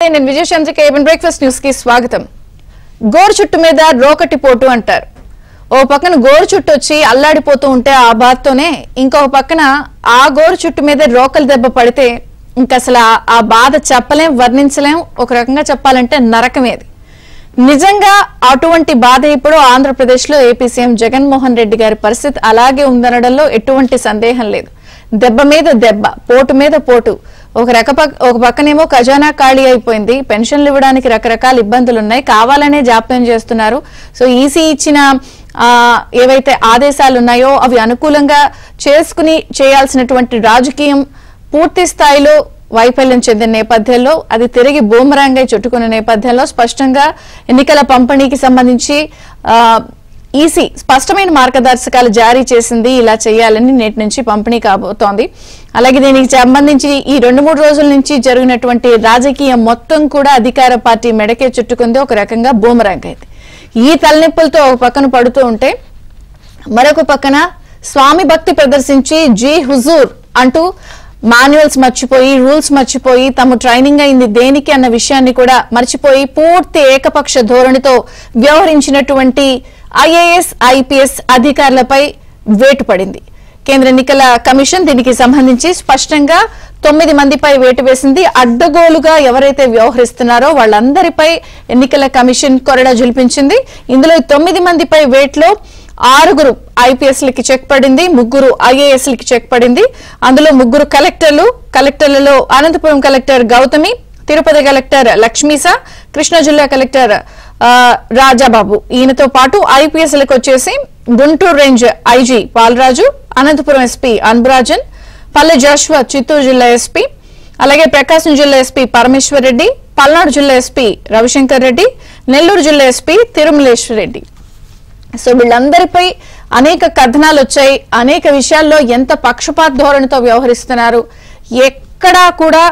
నేను Vijayachandra cabin breakfast న్యూస్కి స్వాగతం. గోరు చుట్టు మీద రోకటి పోటు అంటారు. ఓ పక్కన గోరు చుట్టు వచ్చి అల్లాడిపోతూ ఉంటే ఆ బాధతోనే ఇంకొక పక్కన ఆ గోరు చుట్టు మీద రోకలి దెబ్బ పడితే ఇంక అసలు ఆ- ఆ బాధ చెప్పలేం వర్ణించలేం. ఒక రకంగా చెప్పాలంటే నరకమేది నిజంగా అటువంటి బాధ ఇప్పుడు ఆంధ్రప్రదేశ్లో ఏపీ సీఎం జగన్మోహన్ రెడ్డి గారి పరిస్థితి అలాగే ఉందనడంలో ఎటువంటి సందేహం లేదు. దెబ్బ మీద దెబ్బ పోటు మీద పోటు. ఒక రక ఒక పక్కనేమో ఖజానా ఖాళీ అయిపోయింది. పెన్షన్లు ఇవ్వడానికి రకరకాల ఇబ్బందులు ఉన్నాయి కావాలనే జాప్యం చేస్తున్నారు. సో ఈసీ ఇచ్చిన ఏవైతే ఆదేశాలు ఉన్నాయో అవి అనుకూలంగా చేసుకుని చేయాల్సినటువంటి రాజకీయం పూర్తి స్థాయిలో వైఫల్యం చెందిన నేపథ్యంలో అది తిరిగి బూమరాంగై చుట్టుకున్న నేపథ్యంలో స్పష్టంగా ఎన్నికల పంపిణీకి సంబంధించి ఈసీ స్పష్టమైన మార్గదర్శకాలు జారీ చేసింది. ఇలా చేయాలని నేటి నుంచి పంపిణీ కాబోతోంది. అలాగే దీనికి సంబంధించి ఈ రెండు మూడు రోజుల నుంచి జరిగినటువంటి రాజకీయం మొత్తం కూడా అధికార పార్టీ మెడకే చుట్టుకుంది. ఒక రకంగా బూమరాంగ్ అయింది ఈ తలనొప్పులతో ఒక పక్కన పడుతూ ఉంటే మరొక పక్కన స్వామి భక్తి ప్రదర్శించి జీ హుజూర్ అంటూ మాన్యువల్స్ మర్చిపోయి రూల్స్ మర్చిపోయి తమ ట్రైనింగ్ అయింది దేనికి అన్న విషయాన్ని కూడా మర్చిపోయి పూర్తి ఏకపక్ష ధోరణితో వ్యవహరించినటువంటి ఐఏఎస్ ఐపీఎస్ అధికారులపై వేటు పడింది కేంద్ర ఎన్నికల కమిషన్ దీనికి సంబంధించి స్పష్టంగా తొమ్మిది మందిపై వేటు వేసింది. అడ్డగోలుగా ఎవరైతే వ్యవహరిస్తున్నారో వాళ్ళందరిపై ఎన్నికల కమిషన్ కొరడా జులిపించింది ఇందులో తొమ్మిది మందిపై వేట్లో ఆరుగురు ఐపీఎస్లకి చెక్ పడింది ముగ్గురు ఐఏఎస్లకి చెక్ పడింది. అందులో ముగ్గురు కలెక్టర్లు కలెక్టర్లలో అనంతపురం కలెక్టర్ గౌతమి తిరుపతి కలెక్టర్ లక్ష్మీస కృష్ణా జిల్లా కలెక్టర్ రాజాబాబు. ఈయనతో పాటు ఐపీఎస్లకు వచ్చేసి Guntur range IG Palaraju Anantapuram SP Anburajan Palle Joshua Chittoor జిల్లా ఎస్పీ అలాగే ప్రకాశం జిల్లా ఎస్పీ పరమేశ్వర్ రెడ్డి పల్నాడు జిల్లా ఎస్పీ రవిశంకర్ రెడ్డి నెల్లూరు జిల్లా ఎస్పీ తిరుమలేశ్వర్ రెడ్డి. సో వీళ్ళందరిపై అనేక కథనాలు వచ్చాయి అనేక విషయాల్లో ఎంత పక్షపాత ధోరణితో వ్యవహరిస్తున్నారు ఎక్కడా కూడా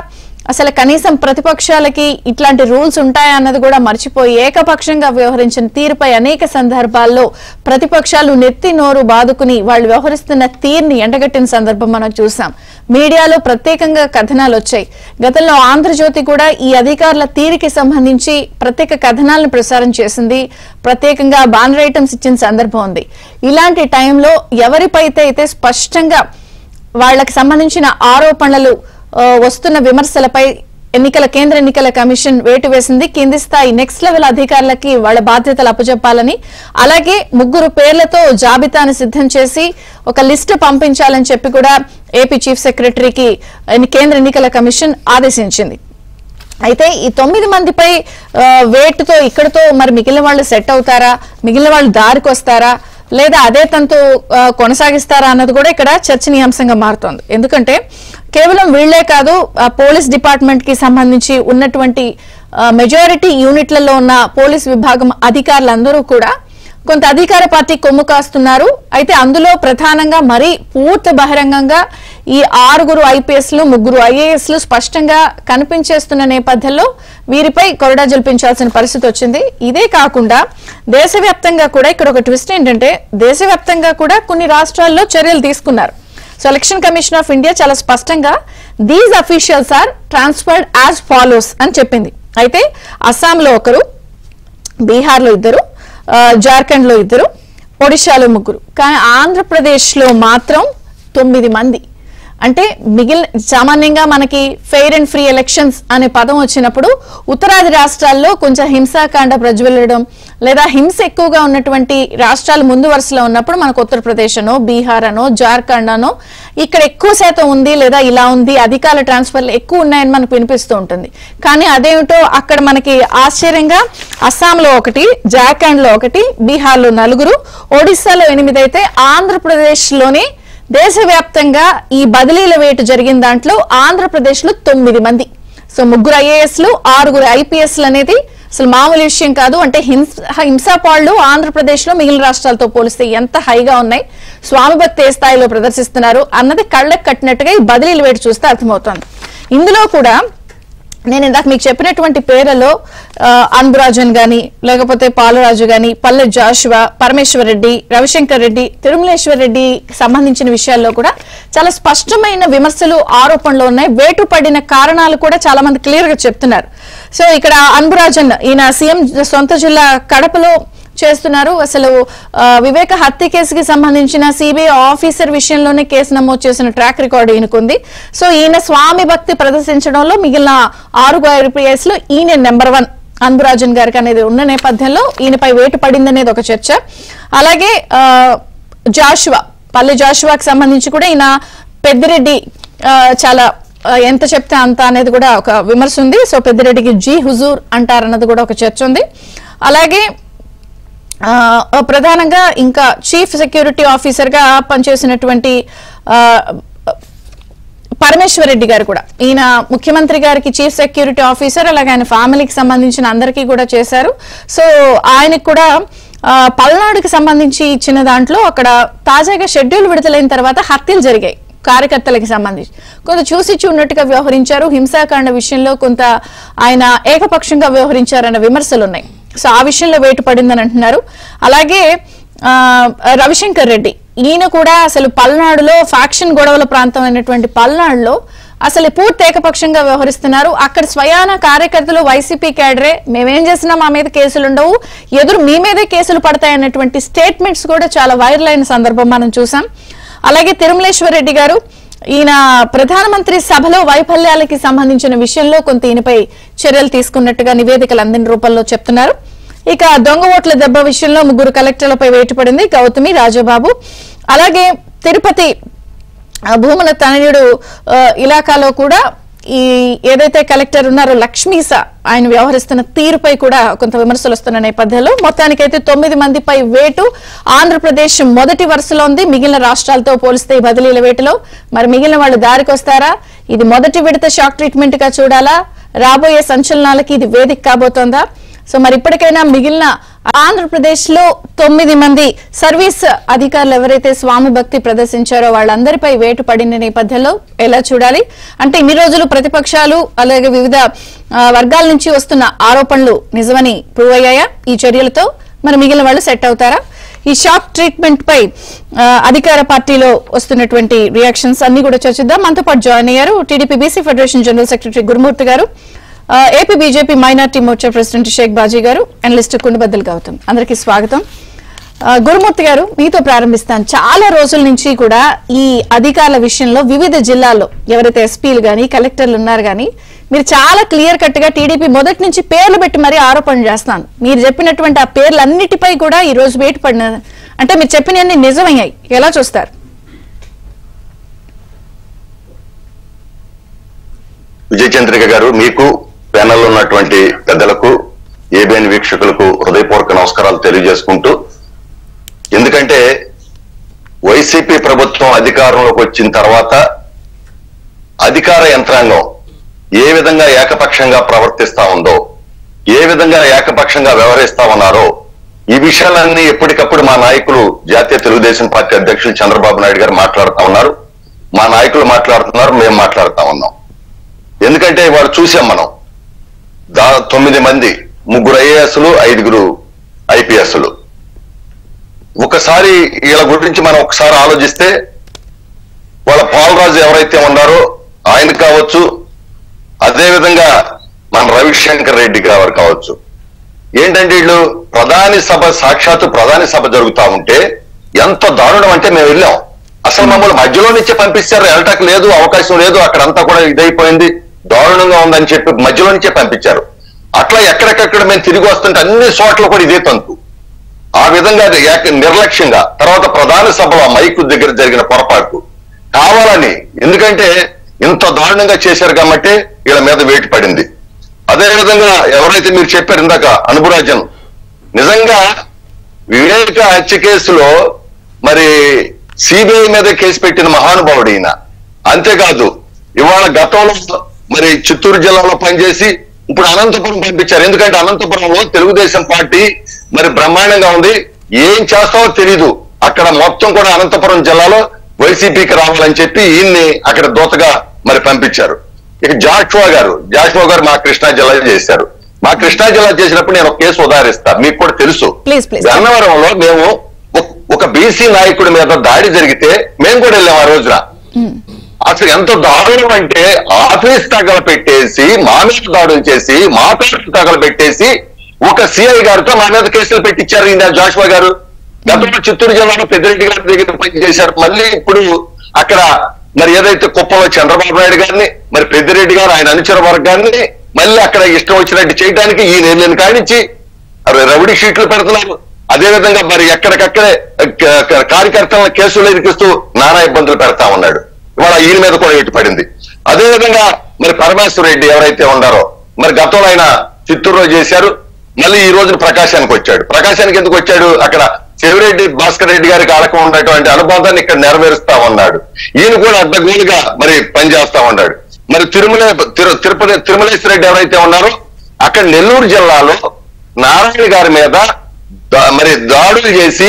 అసలు కనీసం ప్రతిపక్షాలకి ఇట్లాంటి రూల్స్ ఉంటాయా అన్నది కూడా మర్చిపోయి ఏకపక్షంగా వ్యవహరించిన తీరుపై అనేక సందర్భాల్లో ప్రతిపక్షాలు నెత్తి నోరు బాదుకుని వాళ్ళు వ్యవహరిస్తున్న తీరుని ఎండగట్టిన సందర్భం మనం చూసాం. మీడియాలో ప్రత్యేకంగా కథనాలు వచ్చాయి. గతంలో ఆంధ్రజ్యోతి కూడా ఈ అధికారుల తీరుకి సంబంధించి ప్రత్యేక కథనాలను ప్రసారం చేసింది. ప్రత్యేకంగా బ్యానర్ ఐటమ్స్ ఇచ్చిన సందర్భం ఉంది. ఇలాంటి టైంలో ఎవరిపైతే అయితే స్పష్టంగా వాళ్ళకి సంబంధించిన ఆరోపణలు వస్తున్న విమర్శలపై ఎన్నికల కేంద్ర ఎన్నికల కమిషన్ వేటు వేసింది. కింది స్థాయి నెక్స్ట్ లెవెల్ అధికారులకి వాళ్ళ బాధ్యతలు అప్పచెప్పాలని అలాగే ముగ్గురు పేర్లతో జాబితాను సిద్ధం చేసి ఒక లిస్టు పంపించాలని చెప్పి కూడా ఏపీ చీఫ్ సెక్రటరీకి కేంద్ర ఎన్నికల కమిషన్ ఆదేశించింది. అయితే ఈ తొమ్మిది మందిపై వేటుతో ఇక్కడతో మరి మిగిలిన వాళ్ళు సెట్ అవుతారా? మిగిలిన వాళ్ళు దారికి వస్తారా? లేదా అదే తనతో కొనసాగిస్తారా అన్నది కూడా ఇక్కడ చర్చనీయాంశంగా మారుతోంది. ఎందుకంటే కేవలం వీళ్ళే కాదు పోలీస్ డిపార్ట్మెంట్కి సంబంధించి ఉన్నటువంటి మెజారిటీ యూనిట్లలో ఉన్న పోలీస్ విభాగం అధికారులందరూ కూడా కొంత అధికార పార్టీ కొమ్ము కాస్తున్నారు. అయితే అందులో ప్రధానంగా మరీ పూర్తి బహిరంగంగా ఈ ఆరుగురు ఐపీఎస్లు ముగ్గురు ఐఏఎస్లు స్పష్టంగా కనిపించేస్తున్న నేపథ్యంలో వీరిపై కొరడా జల్పించాల్సిన పరిస్థితి వచ్చింది. ఇదే కాకుండా దేశవ్యాప్తంగా కూడా ఇక్కడ ఒక ట్విస్ట్ ఏంటంటే దేశవ్యాప్తంగా కూడా కొన్ని రాష్ట్రాల్లో చర్యలు తీసుకున్నారు. So election commission of India చాలా స్పష్టంగా these officials are transferred as follows అని చెప్పింది. అయితే అస్సాంలో ఒకరు బీహార్లో ఇద్దరు జార్ఖండ్లో ఇద్దరు ఒడిశాలో ముగ్గురు. కానీ ఆంధ్రప్రదేశ్లో మాత్రం తొమ్మిది మంది. అంటే మిగిలిన సామాన్యంగా మనకి ఫెయిర్ అండ్ ఫ్రీ ఎలక్షన్స్ అనే పదం వచ్చినప్పుడు ఉత్తరాది రాష్ట్రాల్లో కొంచెం హింసాకాండ ప్రజ్వలడం లేదా హింస ఎక్కువగా ఉన్నటువంటి రాష్ట్రాలు ముందు వరుసలో ఉన్నప్పుడు మనకు ఉత్తరప్రదేశ్ అనో బీహార్ అనో జార్ఖండ్ అనో ఇక్కడ ఎక్కువ శాతం ఉంది లేదా ఇలా ఉంది అధికార ట్రాన్స్ఫర్లు ఎక్కువ ఉన్నాయని మనకు వినిపిస్తూ ఉంటుంది. కానీ అదేమిటో అక్కడ మనకి ఆశ్చర్యంగా అస్సాంలో ఒకటి జార్ఖండ్లో ఒకటి బీహార్లో నలుగురు ఒడిస్సాలో ఎనిమిది అయితే ఆంధ్రప్రదేశ్లోని దేశవ్యాప్తంగా ఈ బదిలీల వేటు జరిగిన దాంట్లో ఆంధ్రప్రదేశ్లో తొమ్మిది మంది. సో ముగ్గురు ఐఏఎస్లు ఆరుగురు ఐపీఎస్లు అనేది అసలు మామూలు విషయం కాదు. అంటే హింస హింసాపాళ్ళు ఆంధ్రప్రదేశ్లో మిగిలిన రాష్ట్రాలతో పోలిస్తే ఎంత హైగా ఉన్నాయి? స్వామిభక్తి ఏ స్థాయిలో ప్రదర్శిస్తున్నారు? అన్నది కళ్ళకు కట్టినట్టుగా ఈ బదిలీల వేటు చూస్తే అర్థమవుతోంది. ఇందులో కూడా నేను ఇందాక మీకు చెప్పినటువంటి పేర్లలో అన్బురాజన్ గాని లేకపోతే పాలరాజు గాని పల్లె జాషువా పరమేశ్వర్ రెడ్డి రవిశంకర్ రెడ్డి తిరుమలేశ్వర్ రెడ్డి సంబంధించిన విషయాల్లో కూడా చాలా స్పష్టమైన విమర్శలు ఆరోపణలు ఉన్నాయి. వేటు పడిన కారణాలు కూడా చాలా మంది క్లియర్గా చెప్తున్నారు. సో ఇక్కడ అన్బురాజన్ ఈయన సీఎం సొంత జిల్లా కడపలో చేస్తున్నారు. అసలు వివేక హత్య కేసుకి సంబంధించిన సిబిఐ ఆఫీసర్ విషయంలోనే కేసు నమోదు చేసిన ట్రాక్ రికార్డు ఈయనకుంది. సో ఈయన స్వామి భక్తి ప్రదర్శించడంలో మిగిలిన ఆరుగురు ఐపీఎస్లో ఈయన నెంబర్ వన్. అంబురాజన్ గారికి అనేది ఉన్న నేపథ్యంలో ఈయనపై వేటు పడింది అనేది ఒక చర్చ. అలాగే జాషువా పల్లె జాషువాకి సంబంధించి కూడా ఈయన పెద్దిరెడ్డి చాలా ఎంత చెప్తే అంత అనేది కూడా ఒక విమర్శ ఉంది. సో పెద్దిరెడ్డికి జీ హుజూర్ అంటారన్నది కూడా ఒక చర్చ ఉంది. అలాగే ప్రధానంగా ఇంకా చీఫ్ సెక్యూరిటీ ఆఫీసర్గా పనిచేసినటువంటి పరమేశ్వరరెడ్డి పరమేశ్వర్ రెడ్డి గారు కూడా. ఈయన ముఖ్యమంత్రి గారికి చీఫ్ సెక్యూరిటీ ఆఫీసర్ అలాగే ఆయన ఫ్యామిలీకి సంబంధించిన అందరికీ కూడా చేశారు. సో ఆయనకు కూడా పల్నాడుకి సంబంధించి ఇచ్చిన దాంట్లో అక్కడ తాజాగా షెడ్యూల్ విడుదలైన తర్వాత హత్యలు జరిగాయి కార్యకర్తలకి సంబంధించి. కొంత చూసి చూడనట్టుగా వ్యవహరించారు. హింసాకాండ విషయంలో కొంత ఆయన ఏకపక్షంగా వ్యవహరించారన్న విమర్శలు ఉన్నాయి సో ఆ విషయంలో వేటు పడిందని అంటున్నారు. అలాగే రవిశంకర్ రెడ్డి ఈయన కూడా అసలు పల్నాడులో ఫ్యాక్షన్ గొడవల ప్రాంతం అయినటువంటి పల్నాడులో అసలు పూర్తి ఏకపక్షంగా వ్యవహరిస్తున్నారు. అక్కడ స్వయాన కార్యకర్తలు వైసీపీ క్యాడరే మేమేం చేసినా మా మీద కేసులు ఉండవు. ఎదురు మీ మీదే కేసులు పడతాయన్నటువంటి స్టేట్మెంట్స్ కూడా చాలా వైరల్ అయిన సందర్భం మనం చూసాం. అలాగే తిరుమలేశ్వర్ రెడ్డి గారు ఈయన ప్రధానమంత్రి సభలో వైఫల్యాలకి సంబంధించిన విషయంలో కొంత ఈయనపై చర్యలు తీసుకున్నట్టుగా నివేదికలు అందిన రూపంలో చెప్తున్నారు. ఇక దొంగ ఓట్ల దెబ్బ విషయంలో ముగ్గురు కలెక్టర్లపై వేటుపడింది గౌతమి రాజబాబు. అలాగే తిరుపతి భూముల తనయుడు ఇలాకాలో కూడా ఈ ఏదైతే కలెక్టర్ ఉన్నారో లక్ష్మీస ఆయన వ్యవహరిస్తున్న తీరుపై కూడా కొంత విమర్శలు వస్తున్న నేపథ్యంలో మొత్తానికైతే తొమ్మిది మందిపై వేటు. ఆంధ్రప్రదేశ్ మొదటి వరుసలో ఉంది. మిగిలిన రాష్ట్రాలతో పోలిస్తే బదిలీల వేటలో మరి మిగిలిన వాళ్ళు దారికి వస్తారా? ఇది మొదటి విడత షాక్ ట్రీట్మెంట్గా చూడాలా? రాబోయే సంచలనాలకి ఇది వేదిక కాబోతోందా? సో మరి ఇప్పటికైనా మిగిలిన ఆంధ్రప్రదేశ్లో తొమ్మిది మంది సర్వీస్ అధికారులు ఎవరైతే స్వామి భక్తి ప్రదర్శించారో వాళ్ళందరిపై వేటు పడిన నేపథ్యంలో ఎలా చూడాలి? అంటే ఇన్ని రోజులు ప్రతిపక్షాలు అలాగే వివిధ వర్గాల నుంచి వస్తున్న ఆరోపణలు నిజమని ప్రూవ్ అయ్యాయా? ఈ చర్యలతో మరి మిగిలిన వాళ్ళు సెట్ అవుతారా? ఈ షాక్ ట్రీట్మెంట్ పై అధికార పార్టీలో వస్తున్నటువంటి రియాక్షన్స్ అన్ని కూడా చర్చిద్దాం. మనతో పాటు జాయిన్ అయ్యారు TDP BC federation general secretary Gurumurthy garu. AP BJP minority Morcha president Shaik Baji garu analyst కుండబద్దలు Gautam. అందరికీ స్వాగతం. గురుమూర్తి గారు మీతో ప్రారంభిస్తాను. చాలా రోజుల నుంచి కూడా ఈ అధికారుల విషయంలో వివిధ జిల్లాల్లో ఎవరైతే ఎస్పీలు కానీ కలెక్టర్లు ఉన్నారు కానీ మీరు చాలా క్లియర్ కట్గా టీడీపీ మొదటి నుంచి పేర్లు పెట్టి మరీ ఆరోపణలు చేస్తాను మీరు చెప్పినటువంటి ఆ పేర్లన్నిటిపై కూడా ఈ రోజు వేటు పడిన అంటే మీరు చెప్పినవన్నీ నిజమయ్యాయి. ఎలా చూస్తారు? విజయచంద్రిక గారు మీకు ప్యానల్ ఉన్నటువంటి పెద్దలకు ఏబిఎన్ వీక్షకులకు హృదయపూర్వక నమస్కారాలు తెలియజేసుకుంటూ ఎందుకంటే వైసీపీ ప్రభుత్వం అధికారంలోకి వచ్చిన తర్వాత అధికార యంత్రాంగం ఏ విధంగా ఏకపక్షంగా ప్రవర్తిస్తా ఉందో ఏ విధంగా ఏకపక్షంగా వ్యవహరిస్తా ఉన్నారో ఈ విషయాలన్నీ ఎప్పటికప్పుడు మా నాయకులు జాతీయ తెలుగుదేశం పార్టీ అధ్యక్షులు చంద్రబాబు నాయుడు గారు మాట్లాడుతా ఉన్నారు. మా నాయకులు మాట్లాడుతున్నారు మేము మాట్లాడుతా ఉన్నాం. ఎందుకంటే వాళ్ళు చూసాం మనం. దా తొమ్మిది మంది ముగ్గురు ఐఏఎస్లు ఐదుగురు ఐపీఎస్లు. ఒకసారి వీళ్ళ గురించి మనం ఒకసారి ఆలోచిస్తే వాళ్ళ పాలరాజు ఎవరైతే ఉన్నారో ఆయన కావచ్చు అదేవిధంగా మన రవిశంకర్ రెడ్డి గారు కావచ్చు. ఏంటంటే వీళ్ళు ప్రధాని సభ సాక్షాత్తు ప్రధాని సభ జరుగుతా ఉంటే ఎంత దారుణం అంటే మేము వెళ్ళాం. అసలు మమ్మల్ని మధ్యలో నుంచే పంపిస్తారు ఎలటక్ లేదు అవకాశం లేదు అక్కడంతా కూడా ఇదైపోయింది. దారుణంగా ఉందని చెప్పి మధ్యలో నుంచే పంపించారు. అట్లా ఎక్కడెక్కడ మేము తిరిగి వస్తుంటే అన్ని చోట్ల కూడా ఇదే తంతు. ఆ విధంగా నిర్లక్ష్యంగా తర్వాత ప్రధాన సభలో మైకు దగ్గర జరిగిన పొరపాటు కావాలని ఎందుకంటే ఇంత దారుణంగా చేశారు కాబట్టి వీళ్ళ మీద వేటు పడింది. అదే విధంగా ఎవరైతే మీరు చెప్పారు ఇందాక అనుభరాజన్ నిజంగా వివేక హత్య కేసులో మరి సిబిఐ మీద కేసు పెట్టిన మహానుభావుడు ఈయన. అంతేకాదు ఇవాళ గతంలో మరి చిత్తూరు జిల్లాలో పనిచేసి ఇప్పుడు అనంతపురం పంపించారు. ఎందుకంటే అనంతపురంలో తెలుగుదేశం పార్టీ మరి బ్రహ్మాండంగా ఉంది. ఏం చేస్తావో తెలీదు. అక్కడ మొత్తం కూడా అనంతపురం జిల్లాలో వైసీపీకి రావాలని చెప్పి ఈయన్ని అక్కడ దూతగా మరి పంపించారు. ఇక జాషువా గారు జాషువా గారు మా కృష్ణా జిల్లా చేశారు. మా కృష్ణా జిల్లా చేసినప్పుడు నేను ఒక కేసు ఉదాహరిస్తా. మీకు కూడా తెలుసు. గన్నవరంలో మేము ఒక- ఒక బీసీ నాయకుడి మీద దాడి జరిగితే మేము కూడా వెళ్ళాం ఆ రోజున. అసలు ఎంత దారుణం అంటే ఆఫీస్ తగల పెట్టేసి మా మీద దాడులు చేసి మా పేరు తగల పెట్టేసి ఒక సిఐ గారితో మా మీద కేసులు పెట్టించారు ఈయన జాషువా గారు. గతంలో చిత్తూరు జిల్లాలో పెద్దిరెడ్డి గారి దగ్గర పనిచేశారు మళ్ళీ ఇప్పుడు అక్కడ మరి ఏదైతే కుప్పంలో చంద్రబాబు నాయుడు గారిని మరి పెద్దిరెడ్డి గారు ఆయన అనుచర వర్గాన్ని మళ్ళీ అక్కడ ఇష్టం వచ్చినట్టు చేయడానికి ఈ నేను కానించి రౌడీ షీట్లు పెడుతున్నారు. అదే విధంగా మరి ఎక్కడికక్కడే కార్యకర్తల కేసులు ఎదిరిస్తూ నానా ఇబ్బందులు పెడతా ఉన్నాడు. ఇవాళ ఈయన మీద కూడా ఎటు పడింది అదే విధంగా మరి పరమేశ్వర రెడ్డి ఎవరైతే ఉన్నారో మరి గతంలో ఆయన చిత్తూరులో చేశారు మళ్ళీ ఈ రోజున ప్రకాశానికి వచ్చాడు. ప్రకాశానికి ఎందుకు వచ్చాడు? అక్కడ చెవిరెడ్డి భాస్కర్ రెడ్డి గారికి ఆడకం ఉన్నటువంటి అనుబంధాన్ని ఇక్కడ నెరవేరుస్తా ఉన్నాడు. ఈయన కూడా అడ్డగోలుగా మరి పనిచేస్తా ఉన్నాడు. మరి తిరుమల తిరు- తిరుపతి తిరుమలేశ్వర రెడ్డి ఎవరైతే ఉన్నారో అక్కడ నెల్లూరు జిల్లాలో నారాయణ గారి మీద మరి దాడులు చేసి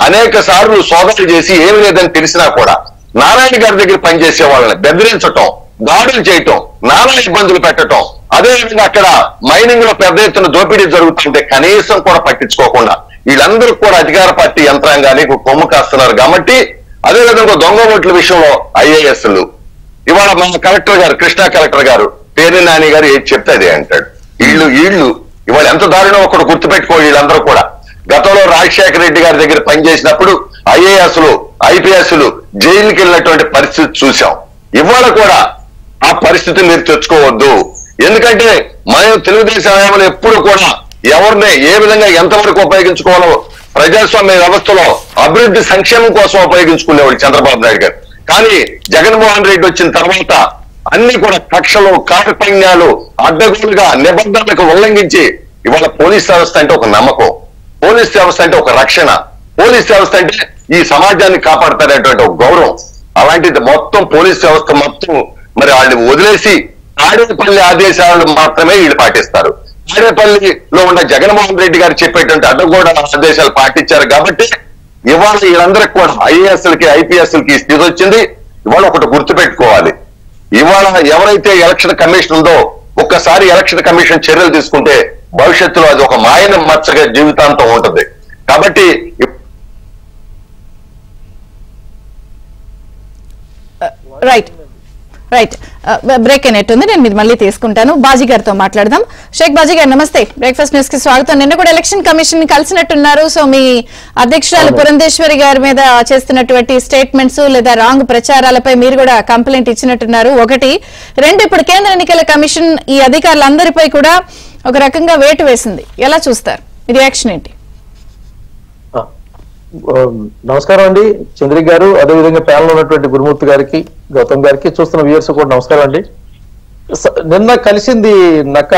అనేక సార్లు సోదరులు చేసి ఏమి లేదని తెలిసినా కూడా నారాయణ గారి దగ్గర పనిచేసే వాళ్ళని బెదిరించటం దాడులు చేయటం నానా ఇబ్బందులు పెట్టటం అదే విధంగా అక్కడ మైనింగ్లో పెద్ద ఎత్తున దోపిడీ జరుగుతుంటే కనీసం కూడా పట్టించుకోకుండా వీళ్ళందరూ కూడా అధికార పార్టీ యంత్రాంగానికి కొమ్ము కాస్తున్నారు కాబట్టి అదే విధంగా దొంగ ఓట్ల విషయంలో ఐఏఎస్లు. ఇవాళ మన కలెక్టర్ గారు కృష్ణా కలెక్టర్ గారు పేరు నాని గారు ఏది చెప్తే అదే అంటాడు. వీళ్ళు వీళ్ళు ఇవాళ ఎంత దారుణం ఒకటి గుర్తుపెట్టుకో వీళ్ళందరూ కూడా. గతంలో రాజశేఖర రెడ్డి గారి దగ్గర పనిచేసినప్పుడు ఐఏఎస్లు ఐపీఎస్లు జైలుకి వెళ్ళినటువంటి పరిస్థితి చూసాం ఇవాళ కూడా ఆ పరిస్థితి మీరు తెచ్చుకోవద్దు. ఎందుకంటే మనం తెలుగుదేశం హయాంలో ఎప్పుడు కూడా ఎవరిని ఏ విధంగా ఎంతవరకు ఉపయోగించుకోవాలో ప్రజాస్వామ్య వ్యవస్థలో అభివృద్ధి సంక్షేమం కోసం ఉపయోగించుకునేవాడు చంద్రబాబు నాయుడు గారు. కానీ జగన్మోహన్ రెడ్డి వచ్చిన తర్వాత అన్ని కూడా కక్షలు కార్పణ్యాలు అడ్డగోలుగా నిబంధనలకు ఉల్లంఘించి ఇవాళ పోలీస్ వ్యవస్థ అంటే ఒక నమ్మకం. పోలీస్ వ్యవస్థ అంటే ఒక రక్షణ. పోలీస్ వ్యవస్థ అంటే ఈ సమాజాన్ని కాపాడతారనేటువంటి ఒక గౌరవం. అలాంటిది మొత్తం పోలీస్ వ్యవస్థ మొత్తం మరి వాళ్ళని వదిలేసి తాడేపల్లి ఆదేశాలను మాత్రమే వీళ్ళు పాటిస్తారు. తాడేపల్లిలో ఉన్న జగన్మోహన్ రెడ్డి గారు చెప్పేటువంటి అడ్డగోడ ఆదేశాలు పాటించారు కాబట్టి ఇవాళ వీళ్ళందరికి కూడా ఐఏఎస్ఎల్కి ఐపీఎస్ఎల్కి స్థితి వచ్చింది. ఇవాళ ఒకటి గుర్తుపెట్టుకోవాలి. ఇవాళ ఎవరైతే ఎలక్షన్ కమిషన్ ఉందో ఒక్కసారి ఎలక్షన్ కమిషన్ చర్యలు తీసుకుంటే భవిష్యత్తులో అది ఒక మాయన మచ్చగా జీవితాంతం ఉంటుంది. కాబట్టి రైట్ రైట్ బ్రేక్ అయినట్టుంది నేను మీరు మళ్ళీ తీసుకుంటాను. బాజీ గారితో మాట్లాడదాం. షేక్ బాజీ గారు నమస్తే. బ్రేక్ఫాస్ట్ న్యూస్కి స్వాగతం. నిన్న కూడా ఎలక్షన్ కమిషన్ కలిసినట్టున్నారు. సో మీ అధ్యక్షురాలు పురంధేశ్వరి గారి మీద చేస్తున్నటువంటి స్టేట్మెంట్స్ లేదా రాంగ్ ప్రచారాలపై మీరు కూడా కంప్లైంట్ ఇచ్చినట్టున్నారు. ఒకటి. రెండు ఇప్పుడు కేంద్ర ఎన్నికల కమిషన్ ఈ అధికారులందరిపై కూడా ఒక రకంగా వేటు వేసింది. ఎలా చూస్తారు? మీ రియాక్షన్ ఏంటి? నమస్కారం అండి. చంద్రిక్ గారు అదేవిధంగా ప్యానల్ ఉన్నటువంటి గురుమూర్తి గారికి గౌతమ్ గారికి చూస్తున్న వ్యూయర్స్ కూడా నమస్కారం అండి. నిన్న కలిసింది నక్క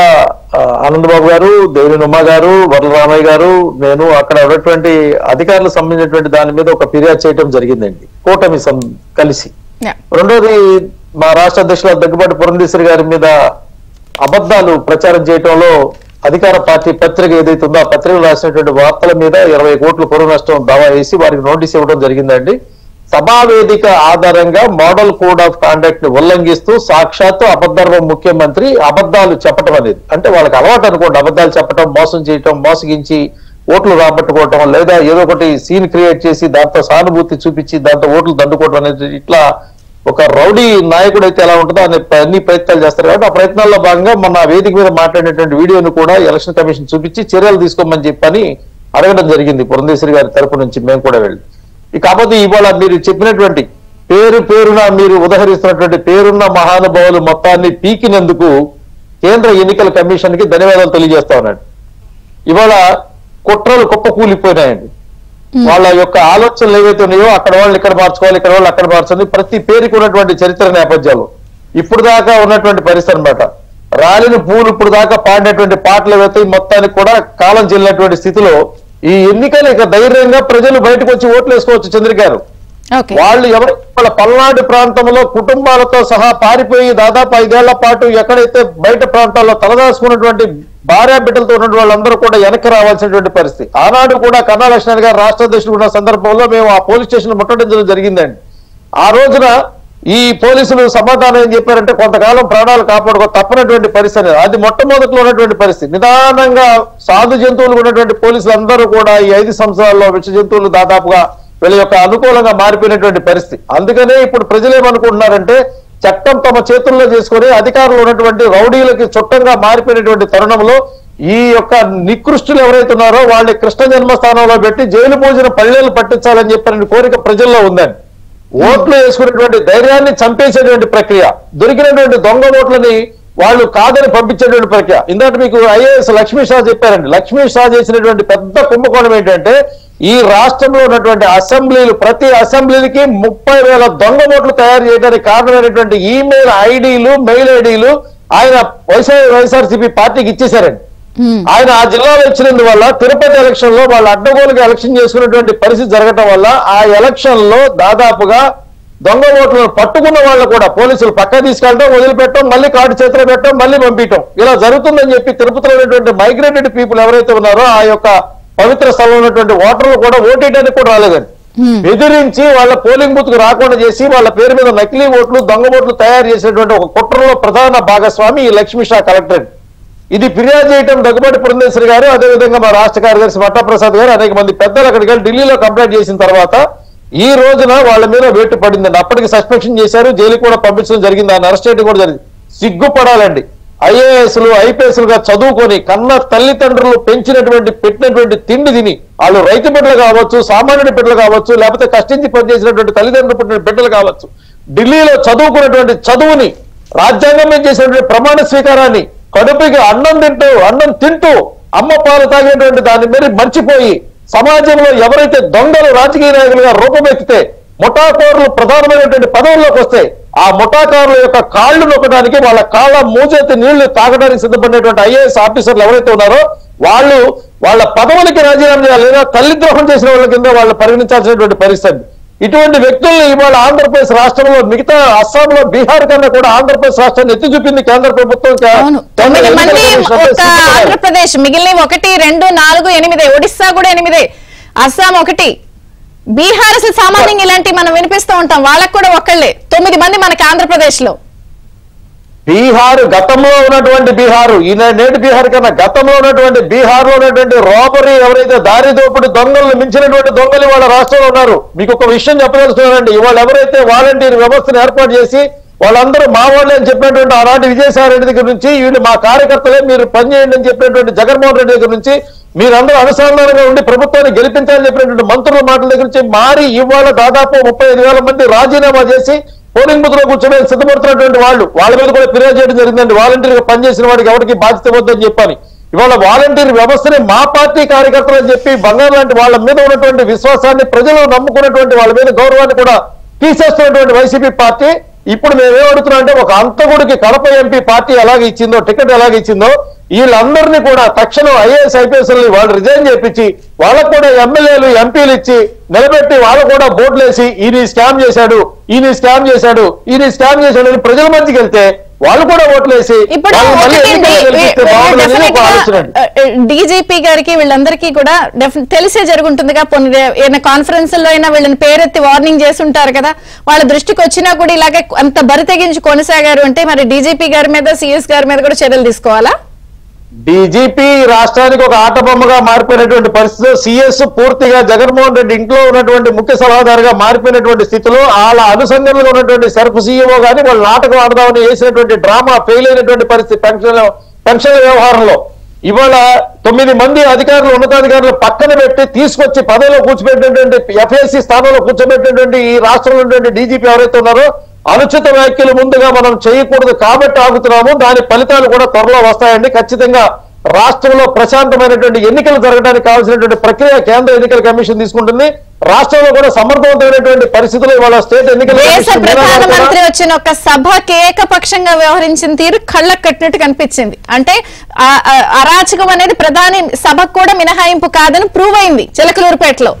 ఆనందబాబు గారు దేవిని ఉమ్మ గారు వరలరామయ్య గారు నేను అక్కడ ఉన్నటువంటి అధికారులకు సంబంధించినటువంటి దాని మీద ఒక ఫిర్యాదు చేయడం జరిగిందండి. కూటమి కలిసి. రెండోది మా రాష్ట్ర అధ్యక్షుల దగ్గుబాటి పురంధేశ్వరి గారి మీద అబద్ధాలు ప్రచారం చేయటంలో అధికార పార్టీ పత్రిక ఏదైతే ఉందో ఆ పత్రికలు రాసినటువంటి వార్తల మీద ఇరవై కోట్ల పొరుగు నష్టం దావా వేసి వారికి నోటీస్ ఇవ్వడం జరిగిందండి. సభావేదిక ఆధారంగా మోడల్ కోడ్ ఆఫ్ కాండక్ట్ని ఉల్లంఘిస్తూ సాక్షాత్తు అబద్ధర్వ ముఖ్యమంత్రి అబద్ధాలు చెప్పటం అనేది. అంటే వాళ్ళకి అలవాటు అనుకోండి అబద్ధాలు చెప్పటం మోసం చేయటం మోసగించి ఓట్లు రాబట్టుకోవటం లేదా ఏదో ఒకటి సీన్ క్రియేట్ చేసి దాంతో సానుభూతి చూపించి దాంతో ఓట్లు దండుకోవటం అనేది ఇట్లా ఒక రౌడీ నాయకుడు అయితే ఎలా ఉంటుందో అనే అన్ని ప్రయత్నాలు చేస్తారు కాబట్టి ఆ ప్రయత్నాల్లో భాగంగా మన వేదిక మీద మాట్లాడినటువంటి వీడియోను కూడా ఎలక్షన్ కమిషన్ చూపించి చర్యలు తీసుకోమని చెప్పని అడగడం జరిగింది. పురంధేశ్వరి గారి తరపు నుంచి మేము కూడా వెళ్ళి. కాకపోతే ఇవాళ మీరు చెప్పినటువంటి పేరు పేరున మీరు ఉదహరిస్తున్నటువంటి పేరున్న మహానుభావులు మొత్తాన్ని పీకినందుకు కేంద్ర ఎన్నికల కమిషన్కి ధన్యవాదాలు తెలియజేస్తా ఉన్నాడు. ఇవాళ కుట్రలు కుప్ప కూలిపోయినాయండి వాళ్ళ యొక్క ఆలోచనలు ఏవైతే ఉన్నాయో అక్కడ వాళ్ళు ఇక్కడ మార్చుకోవాలి ఇక్కడ వాళ్ళు అక్కడ మార్చుకోవాలి ప్రతి పేరుకి ఉన్నటువంటి చరిత్ర నేపథ్యాలు. ఇప్పుడు దాకా ఉన్నటువంటి పరిస్థితి అనమాట రాలిన పూలు ఇప్పుడు దాకా పాడినటువంటి పాటలు ఏవైతే మొత్తానికి కూడా కాలం చెల్లినటువంటి స్థితిలో ఈ ఎన్నికలు ఇక ధైర్యంగా ప్రజలు బయటకు వచ్చి ఓట్లు వేసుకోవచ్చు చంద్రిక గారు. ఓకే. వాళ్ళు ఎవరు? వాళ్ళ పల్నాడు ప్రాంతంలో కుటుంబాలతో సహా పారిపోయి దాదాపు ఐదేళ్ళ పాటు ఎక్కడైతే బయట ప్రాంతాల్లో తలదాచుకున్నటువంటి భార్య బిడ్డలతో ఉన్న వాళ్ళందరూ కూడా వెనక్కి రావాల్సినటువంటి పరిస్థితి. ఆనాడు కూడా కన్నా లక్ష్మణ్ గారు రాష్ట్ర అధ్యక్షుడు ఉన్న సందర్భంలో మేము ఆ పోలీస్ స్టేషన్ ముట్టడించడం జరిగిందండి. ఆ రోజున ఈ పోలీసులు సమాధానం ఏం చెప్పారంటే కొంతకాలం ప్రాణాలు కాపాడుకో తప్పనటువంటి పరిస్థితి అనేది. అది మొట్టమొదటిలో ఉన్నటువంటి పరిస్థితి. నిదానంగా సాధు జంతువులు ఉన్నటువంటి పోలీసులు అందరూ కూడా ఈ ఐదు సంవత్సరాల్లో విష జంతువులు దాదాపుగా వీళ్ళ యొక్క అనుకూలంగా మారిపోయినటువంటి పరిస్థితి. అందుకనే ఇప్పుడు ప్రజలు ఏమనుకుంటున్నారంటే చట్టం తమ చేతుల్లో చేసుకొని అధికారులు ఉన్నటువంటి రౌడీలకి చుట్టంగా మారిపోయినటువంటి తరుణంలో ఈ యొక్క నికృష్టులు ఎవరైతే ఉన్నారో వాళ్ళని కృష్ణ జన్మస్థానంలో పెట్టి జైలు పోసిన పల్లెలు పట్టించాలని చెప్పిన కోరిక ప్రజల్లో ఉందండి ఓట్లు వేసుకునేటువంటి ధైర్యాన్ని చంపేసేటువంటి ప్రక్రియ. దొరికినటువంటి దొంగ ఓట్లని వాళ్ళు కాదని పంపించేటువంటి ప్రక్రియ. ఇందాక మీకు ఐఏఎస్ లక్ష్మీ షా చెప్పారండి. లక్ష్మీ షా చేసినటువంటి పెద్ద కుంభకోణం ఏంటంటే ఈ రాష్ట్రంలో ఉన్నటువంటి అసెంబ్లీలు ప్రతి అసెంబ్లీలకి ముప్పై వేల దొంగ ఓట్లు తయారు చేయడానికి కారణమైనటువంటి ఈమెయిల్ ఐడీలు మెయిల్ ఐడీలు ఆయన వైఎస్ఆర్ వైఎస్ఆర్సీపీ పార్టీకి ఇచ్చేశారండి. ఆయన ఆ జిల్లాలో ఇచ్చినందువల్ల తిరుపతి ఎలక్షన్లో వాళ్ళు అడ్డగోలుగా ఎలక్షన్ చేసుకున్నటువంటి పరిస్థితి జరగటం వల్ల ఆ ఎలక్షన్లో దాదాపుగా దొంగ ఓట్లను పట్టుకున్న వాళ్ళు కూడా పోలీసులు పక్క తీసుకెళ్ళడం వదిలిపెట్టడం మళ్ళీ కార్డు చేతిలో పెట్టడం మళ్ళీ పంపించడం ఇలా జరుగుతుందని చెప్పి తిరుపతిలో ఉన్నటువంటి మైగ్రేటెడ్ పీపుల్ ఎవరైతే ఉన్నారో ఆ యొక్క పవిత్ర స్థలంలో ఉన్నటువంటి ఓటర్లు కూడా ఓటేయడానికి కూడా రాలేదండి. బెదిరించి వాళ్ళ పోలింగ్ బూత్కు రాకుండా చేసి వాళ్ళ పేరు మీద నకిలీ ఓట్లు దొంగ ఓట్లు తయారు చేసినటువంటి ఒక కుట్రలో ప్రధాన భాగస్వామి ఈ లక్ష్మీ షా కలెక్టరేట్. ఇది ఫిర్యాదు చేయడం దగ్గుబాటి పురంధేశ్వరి గారు అదేవిధంగా మా రాష్ట్ర కార్యదర్శి మట్టప్రసాద్ గారు అనేక మంది పెద్దలు అక్కడికి వెళ్ళి ఢిల్లీలో కంప్లైంట్ చేసిన తర్వాత ఈ రోజున వాళ్ళ మీద వేటు పడిందండి. అప్పటికి సస్పెన్షన్ చేశారు జైలుకి కూడా పంపించడం జరిగింది. ఆయన అరెస్ట్ చేయడం కూడా జరిగింది. సిగ్గుపడాలండి. ఐఏఎస్లు ఐపీఎస్లుగా చదువుకొని కన్న తల్లిదండ్రులు పెంచినటువంటి పెట్టినటువంటి తిండి తిని వాళ్ళు రైతు బిడ్డలు కావచ్చు సామాన్యుడి బిడ్డలు కావచ్చు లేకపోతే కష్టించి పనిచేసినటువంటి తల్లిదండ్రులు పుట్టిన బిడ్డలు కావచ్చు ఢిల్లీలో చదువుకున్నటువంటి చదువుని రాజ్యాంగం మీద చేసినటువంటి ప్రమాణ స్వీకారాన్ని కడుపుకి అన్నం తింటూ అన్నం తింటూ అమ్మ పాలు తాగేటువంటి దాని మీద మర్చిపోయి సమాజంలో ఎవరైతే దొంగలు రాజకీయ నాయకులుగా రూపమెత్తితే ముఠాకోరులు ప్రధానమైనటువంటి పదవుల్లోకి వస్తే ఆ ముఠాకారుల యొక్క కాళ్ళు నొక్కడానికి వాళ్ళ కాళ్ళ మూజెత్తి నీళ్ళు తాగడానికి సిద్ధపడినటువంటి ఐఏఎస్ ఆఫీసర్లు ఎవరైతే ఉన్నారో వాళ్ళు వాళ్ళ పదవులకి రాజీనామా చేయాలి లేదా తల్లిద్రోహం చేసిన వాళ్ళ కింద వాళ్ళు పరిగణించాల్సినటువంటి పరిస్థితి. ఇటువంటి వ్యక్తుల్ని ఇవాళ ఆంధ్రప్రదేశ్ రాష్ట్రంలో మిగతా అస్సాంలో బీహార్ కన్నా కూడా ఆంధ్రప్రదేశ్ రాష్ట్రాన్ని ఎత్తి చూపింది కేంద్ర ప్రభుత్వం. ఆంధ్రప్రదేశ్ మిగిలిన ఒకటి రెండు నాలుగు ఎనిమిదే ఒడిస్సా కూడా ఎనిమిదే. అస్సాం ఒకటి. బీహార్ అసలు సామాన్యంగా ఇలాంటివి మనం వినిపిస్తూ ఉంటాం. వాళ్ళకు కూడా ఒక్కళ్ళే తొమ్మిది మంది మనకి ఆంధ్రప్రదేశ్లో బీహార్ గతంలో ఉన్నటువంటి బీహారు ఈ నేటి బీహార్ కన్నా గతంలో ఉన్నటువంటి బీహార్లో ఉన్నటువంటి రోబరీ ఎవరైతే దారి దోపిడి దొంగలను మించినటువంటి దొంగలు వాళ్ళ రాష్ట్రంలో ఉన్నారు. మీకు ఒక విషయం చెప్పదలుచుకున్నానండి. ఇవాళ ఎవరైతే వాలంటీర్ వ్యవస్థను ఏర్పాటు చేసి వాళ్ళందరూ మా వాళ్ళే అని చెప్పినటువంటి ఆనాటి విజయసాయి రెడ్డి దగ్గర నుంచి వీళ్ళు మా కార్యకర్తలే మీరు పనిచేయండి అని చెప్పినటువంటి జగన్మోహన్ రెడ్డి దగ్గర నుంచి మీరందరూ అనుసంధానంగా ఉండి ప్రభుత్వాన్ని గెలిపించాలని చెప్పినటువంటి మంత్రుల మాటల దగ్గర నుంచి మారి ఇవాళ దాదాపు ముప్పై ఐదు వేల మంది రాజీనామా చేసి పోలింగ్ బూత్లో కూర్చొని సిద్ధపడుతున్నటువంటి వాళ్ళు వాళ్ళ మీద కూడా ఫిర్యాదు చేయడం జరిగిందండి. వాలంటీర్గా పనిచేసిన వాడికి ఎవరికి బాధ్యత వద్దని చెప్పాలి ఇవాళ వాలంటీర్ వ్యవస్థని మా పార్టీ కార్యకర్తలు అని చెప్పి బంగారు లాంటి వాళ్ళ మీద ఉన్నటువంటి విశ్వాసాన్ని ప్రజలు నమ్ముకున్నటువంటి వాళ్ళ మీద గౌరవాన్ని కూడా తీసేస్తున్నటువంటి వైసీపీ పార్టీ. ఇప్పుడు మేము ఏమడుతున్నాం అంటే ఒక అంతగుడికి కడప ఎంపీ పార్టీ ఎలాగ ఇచ్చిందో టికెట్ ఎలాగ ఇచ్చిందో వీళ్ళందరినీ కూడా తక్షణం ఐఏఎస్ ఐపీఎస్ వాళ్ళు రిజైన్ చేపించి వాళ్ళకు కూడా ఎమ్మెల్యేలు ఎంపీలు ఇచ్చి నిలబెట్టి వాళ్ళు కూడా బోర్డులు వేసి ఈయన స్కామ్ చేశాడు ఈయన స్కామ్ చేశాడు ఈయన స్కామ్ చేశాడు అని ప్రజల మధ్యకి వెళ్తే వాళ్ళు కూడా ఓట్లేసి. డీజీపీ గారికి వీళ్ళందరికీ కూడా తెలిసే జరుగుంటుందిగా. ఏదైనా కాన్ఫరెన్స్లో అయినా వీళ్ళని పేరెత్తి వార్నింగ్ చేసి ఉంటారు కదా. వాళ్ళ దృష్టికి వచ్చినా కూడా ఇలాగే అంత బరి తెగించి కొనసాగారు అంటే మరి డీజీపీ గారి మీద సిఎస్ గారి మీద కూడా చర్యలు తీసుకోవాలా? డీజీపీ రాష్ట్రానికి ఒక ఆట బొమ్మగా మారిపోయినటువంటి పరిస్థితిలో సీఎస్ పూర్తిగా జగన్మోహన్ రెడ్డి ఇంట్లో ఉన్నటువంటి ముఖ్య సలహాదారుగా మారిపోయినటువంటి స్థితిలో వాళ్ళ అనుసంధానంలో ఉన్నటువంటి సర్ఫ్ సీఈఓ గాని వాళ్ళు నాటకం ఆడదామని వేసినటువంటి డ్రామా ఫెయిల్ అయినటువంటి పరిస్థితి పెన్షన్ పెన్షన్ వ్యవహారంలో. ఇవాళ తొమ్మిది మంది అధికారులు ఉన్నతాధికారులు పక్కన పెట్టి తీసుకొచ్చి పదవిలో కూర్చోబెట్టినటువంటి ఎఫ్ఐసి స్థానంలో కూర్చోబెట్టినటువంటి ఈ రాష్ట్రంలో ఉన్నటువంటి డీజీపీ ఎవరైతే ఉన్నారో అనుచిత వ్యాఖ్యలు ముందుగా మనం చేయకూడదు కాబట్టి ఆగుతున్నాము. దాని ఫలితాలు కూడా త్వరలో వస్తాయండి. ఖచ్చితంగా రాష్ట్రంలో ప్రశాంతమైనటువంటి ఎన్నికలు జరగడానికి కావాల్సినటువంటి ప్రక్రియ కేంద్ర ఎన్నికల కమిషన్ తీసుకుంటుంది. రాష్ట్రంలో కూడా సమర్థవంతమైనటువంటి పరిస్థితులు ఇవాళ స్టేట్ ఎన్నికల ప్రధానమంత్రి వచ్చిన ఒక సభకి ఏకపక్షంగా వ్యవహరించిన తీరు కళ్ళకు కట్టినట్టు కనిపించింది. అంటే అరాచకం అనేది ప్రధాని సభకు కూడా మినహాయింపు కాదని ప్రూవ్ అయింది చిలకలూరుపేటలో.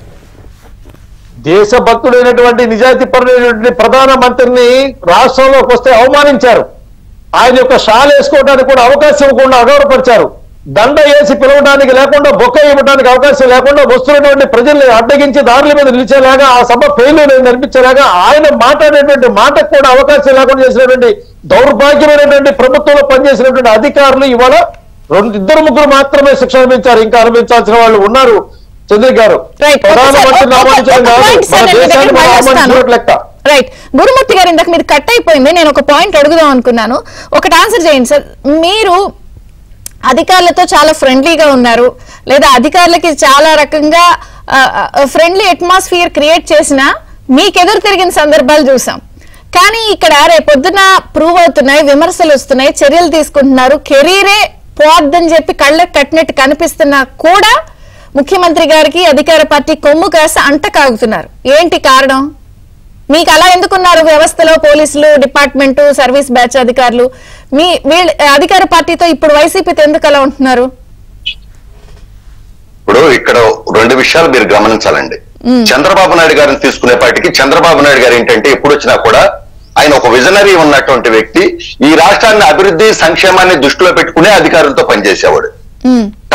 దేశభక్తుడైనటువంటి నిజాయితీ పరుడైనటువంటి ప్రధానమంత్రిని రాష్ట్రంలోకి వస్తే అవమానించారు. ఆయన యొక్క షాల్ వేసుకోవడానికి కూడా అవకాశం ఇవ్వకుండా అగౌరవపరిచారు. దండ వేసి పిలవడానికి లేకుండా బొక్క ఇవ్వడానికి అవకాశం లేకుండా వస్తున్నటువంటి ప్రజల్ని అడ్డగించి దారుల మీద నిలిచేలాగా ఆ సభ ఫెయిల్యూర్ నిర్మించేలాగా ఆయన మాట్లాడేటువంటి మాటకు కూడా అవకాశం లేకుండా చేసినటువంటి దౌర్భాగ్యమైనటువంటి ప్రభుత్వంలో పనిచేసినటువంటి అధికారులు ఇవాళ రెండు ఇద్దరు ముగ్గురు మాత్రమే శిక్ష అనుభవించారు ఇంకా అనుభవించాల్సిన వాళ్ళు ఉన్నారు. చంద్ర గారు లెక్క. రైట్ గురుమూర్తి గారు ఇందాక మీరు కట్ అయిపోయింది. నేను ఒక పాయింట్ అడుగుదాం అనుకున్నాను. ఒకటి ఆన్సర్ చేయండి సార్ మీరు అధికారులతో చాలా ఫ్రెండ్లీగా ఉన్నారు. లేదా అధికారులకి చాలా రకంగా ఫ్రెండ్లీ అట్మాస్ఫియర్ క్రియేట్ చేసినా మీకెదురు తిరిగిన సందర్భాలు చూసాం. కానీ ఇక్కడ రేపొద్దున ప్రూవ్ అవుతున్నాయి విమర్శలు వస్తున్నాయి చర్యలు తీసుకుంటున్నారు. కెరీరే పోద్దని చెప్పి కళ్ళకు కట్టినట్టు కనిపిస్తున్నా కూడా ముఖ్యమంత్రి గారికి అధికార పార్టీ కొమ్ము కాస్త అంట కాగుతున్నారు. ఏంటి కారణం? మీకు అలా ఎందుకున్నారు వ్యవస్థలో పోలీసులు డిపార్ట్మెంట్ సర్వీస్ బ్యాచ్ అధికారులు? మీ వీళ్ళ అధికార పార్టీతో ఇప్పుడు వైసీపీతో ఎందుకు అలా ఉంటున్నారు? ఇప్పుడు ఇక్కడ రెండు విషయాలు మీరు గమనించాలండి. చంద్రబాబు నాయుడు గారిని తీసుకునేపాటికి చంద్రబాబు నాయుడు గారు ఏంటంటే ఎప్పుడు వచ్చినా కూడా ఆయన ఒక విజనరీ ఉన్నటువంటి వ్యక్తి. ఈ రాష్ట్రాన్ని అభివృద్ధి సంక్షేమాన్ని దృష్టిలో పెట్టుకునే అధికారులతో పనిచేసేవాడు.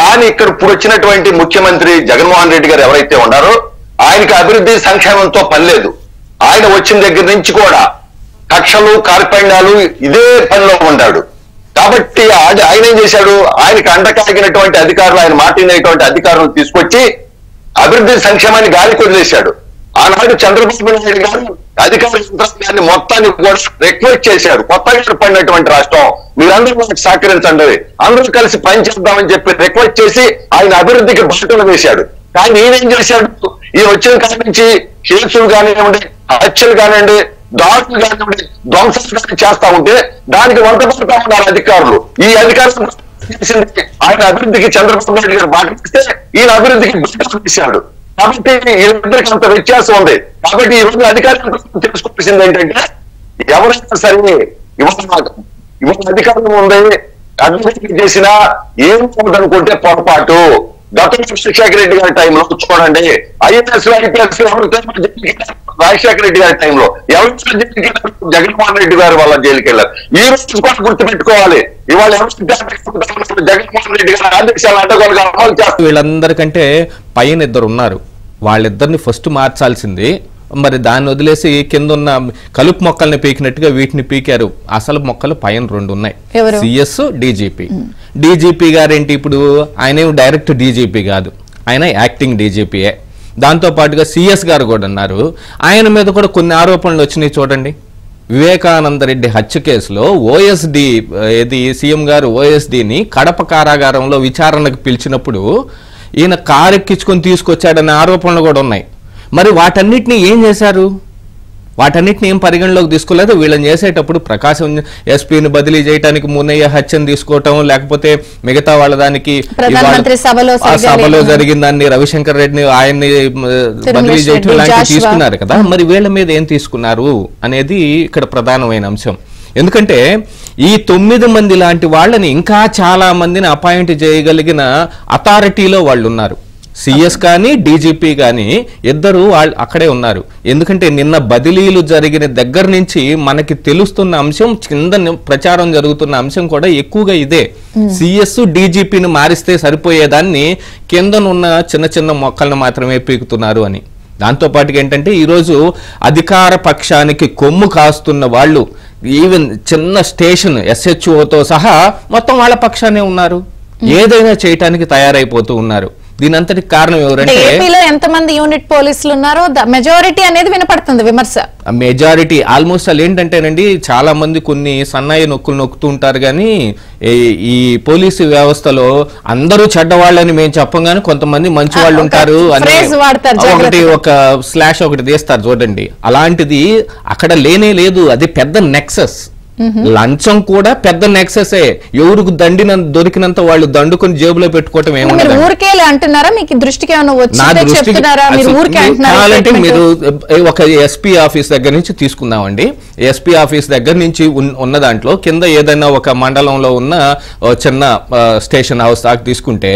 కానీ ఇక్కడ ఇప్పుడు వచ్చినటువంటి ముఖ్యమంత్రి జగన్మోహన్ రెడ్డి గారు ఎవరైతే ఉన్నారో ఆయనకి అభివృద్ధి సంక్షేమంతో పని లేదు. ఆయన వచ్చిన దగ్గర నుంచి కూడా కక్షలు కార్పణ్యాలు ఇదే పనిలో ఉన్నాడు కాబట్టి ఆయన ఏం చేశాడు? ఆయనకి అండకాగినటువంటి అధికారులు ఆయన మాటినటువంటి అధికారులు తీసుకొచ్చి అభివృద్ధి సంక్షేమాన్ని గాలి కొదిలేశాడు. ఆనాడు చంద్రబాబు నాయుడు గారు అధికార యంత్రాంగాన్ని మొత్తాన్ని కూడా రిక్వెస్ట్ చేశారు కొత్తగా ఏర్పడినటువంటి రాష్ట్రం. మీరందరూ మనకు సహకరించండి. అందరూ కలిసి పనిచేద్దామని చెప్పి రిక్వెస్ట్ చేసి ఆయన అభివృద్ధికి బాటలు వేశాడు. కానీ నేనేం చేశాడు ఈ వచ్చిన కాడి నుంచి కేసులు కానివ్వండి హత్యలు కానివ్వండి దాడులు కానివ్వండి ధ్వంసాలు కానీ చేస్తా ఉంటే దానికి వంటపడుతా ఉన్నారు అధికారులు. ఈ అధికారులు చేసింది ఆయన అభివృద్ధికి చంద్రబాబు నాయుడు గారు బాగిస్తే ఈయన అభివృద్ధికి బాటలు కాబట్టి వీళ్ళిద్దరికి అంత వ్యత్యాసం ఉంది. కాబట్టి ఈ రోజు అధికారులు తెలుసుకోవాల్సింది ఏంటంటే ఎవరైనా సరే ఇవాళ ఇవాళ అధికారం ఉంది అభివృద్ధి చేసినా ఏం అనుకుంటే పొరపాటు. గతంలో రాజశేఖర రెడ్డి గారి టైంలో చూడండి. ఐఎన్ఎస్ ఐపీఎస్ రాజశేఖర రెడ్డి గారి టైంలో ఎవరు జైలుకి జగన్మోహన్ రెడ్డి గారు వాళ్ళ జైలుకి వెళ్ళారు. ఈ రోజు కూడా గుర్తుపెట్టుకోవాలి. ఇవాళ ఎవరు జగన్మోహన్ రెడ్డి గారి ఆదేశాలు అడ్డగోలుగా అమలు చేస్తారు. వీళ్ళందరికంటే పైన ఇద్దరు ఉన్నారు. వాళ్ళిద్దరిని ఫస్ట్ మార్చాల్సింది మరి దాన్ని వదిలేసి కింద ఉన్న కలుపు మొక్కల్ని పీకినట్టుగా వీటిని పీకారు. అసలు మొక్కలు పైన రెండు ఉన్నాయి? సిఎస్ డీజీపీ డీజీపీ గారేంటి ఇప్పుడు? ఆయన డైరెక్ట్ డీజీపీ కాదు. ఆయన యాక్టింగ్ డీజీపీయే దాంతో పాటుగా సిఎస్ గారు కూడా ఉన్నారు. ఆయన మీద కూడా కొన్ని ఆరోపణలు వచ్చినాయి చూడండి. వివేకానంద రెడ్డి హత్య కేసులో ఓఎస్డి ఏది సీఎం గారు ఓఎస్డిని కడప కారాగారంలో విచారణకు పిలిచినప్పుడు ఈయన కారు ఎక్కించుకొని తీసుకొచ్చాడనే ఆరోపణలు కూడా ఉన్నాయి. మరి వాటన్నిటిని ఏం చేశారు వాటన్నిటిని ఏం పరిగణలోకి తీసుకోలేదు వీళ్ళని చేసేటప్పుడు ప్రకాశం ఎస్పీని బదిలీ చేయడానికి మున్నయ్య హత్యను తీసుకోవటం లేకపోతే మిగతా వాళ్ళ దానికి సభలో. జరిగిన దాన్ని రవిశంకర్ రెడ్డిని ఆయన్ని బదిలీ చేయటం లాంటివి. తీసుకున్నారు కదా మరి వీళ్ళ మీద ఏం తీసుకున్నారు అనేది ఇక్కడ ప్రధానమైన అంశం ఎందుకంటే ఈ తొమ్మిది మంది లాంటి వాళ్ళని ఇంకా చాలా మందిని అపాయింట్ చేయగలిగిన అథారిటీలో వాళ్ళు ఉన్నారు సిఎస్ కానీ డీజీపీ కానీ ఇద్దరు వాళ్ళు అక్కడే ఉన్నారు. ఎందుకంటే నిన్న బదిలీలు జరిగిన దగ్గర నుంచి మనకి తెలుస్తున్న అంశం కింద ప్రచారం జరుగుతున్న అంశం కూడా ఎక్కువగా ఇదే. సిఎస్ డీజీపీని మారిస్తే సరిపోయేదాన్ని కిందనున్న చిన్న చిన్న మొక్కలను మాత్రమే పీకుతున్నారు అని. దాంతో పాటుగా ఏంటంటే ఈరోజు అధికార పక్షానికి కొమ్ము కాస్తున్న వాళ్ళు ఈవెన్ చిన్న స్టేషన్ ఎస్హెచ్ఓతో సహా మొత్తం వాళ్ళ పక్షానే ఉన్నారు. ఏదైనా చేయటానికి తయారైపోతూ ఉన్నారు. దీని అంతటికి కారణం అంటే ఎవరంటే ఏపీలో ఎంతమంది యూనిట్ పోలీసులు ఉన్నారో మెజారిటీ అనేది వినపడుతుంది విమర్శ. మెజారిటీ ఆల్మోస్ట్ అసలు ఏంటంటేనండి చాలా మంది కొన్ని సన్నాయి నొక్కులు నొక్కుతూ ఉంటారు కానీ ఈ- పోలీసు వ్యవస్థలో అందరూ చెడ్డవాళ్ళని మేము చెప్పం కానీ కొంతమంది మంచి వాళ్ళు ఉంటారు అని ఒకటి. ఒక స్లాష్ ఒకటి తీస్తారు చూడండి. అలాంటిది అక్కడ లేనే లేదు అది పెద్ద నెక్సస్. లంచం కూడా పెద్ద నెక్సెసే. ఎవరికి దండిన దొరికినంత వాళ్ళు దండుకొని జేబులో పెట్టుకోవటం ఏముండదు ఊరికే అంటున్నారా? మీకు దృష్టికి మీరు కావాలంటే ఒక ఎస్పీ ఆఫీస్ దగ్గర నుంచి తీసుకుందామండి. ఎస్పీ ఆఫీస్ దగ్గర నుంచి ఉన్- ఉన్న దాంట్లో కింద ఏదైనా ఒక మండలంలో ఉన్న చిన్న స్టేషన్ హౌస్ దాకా తీసుకుంటే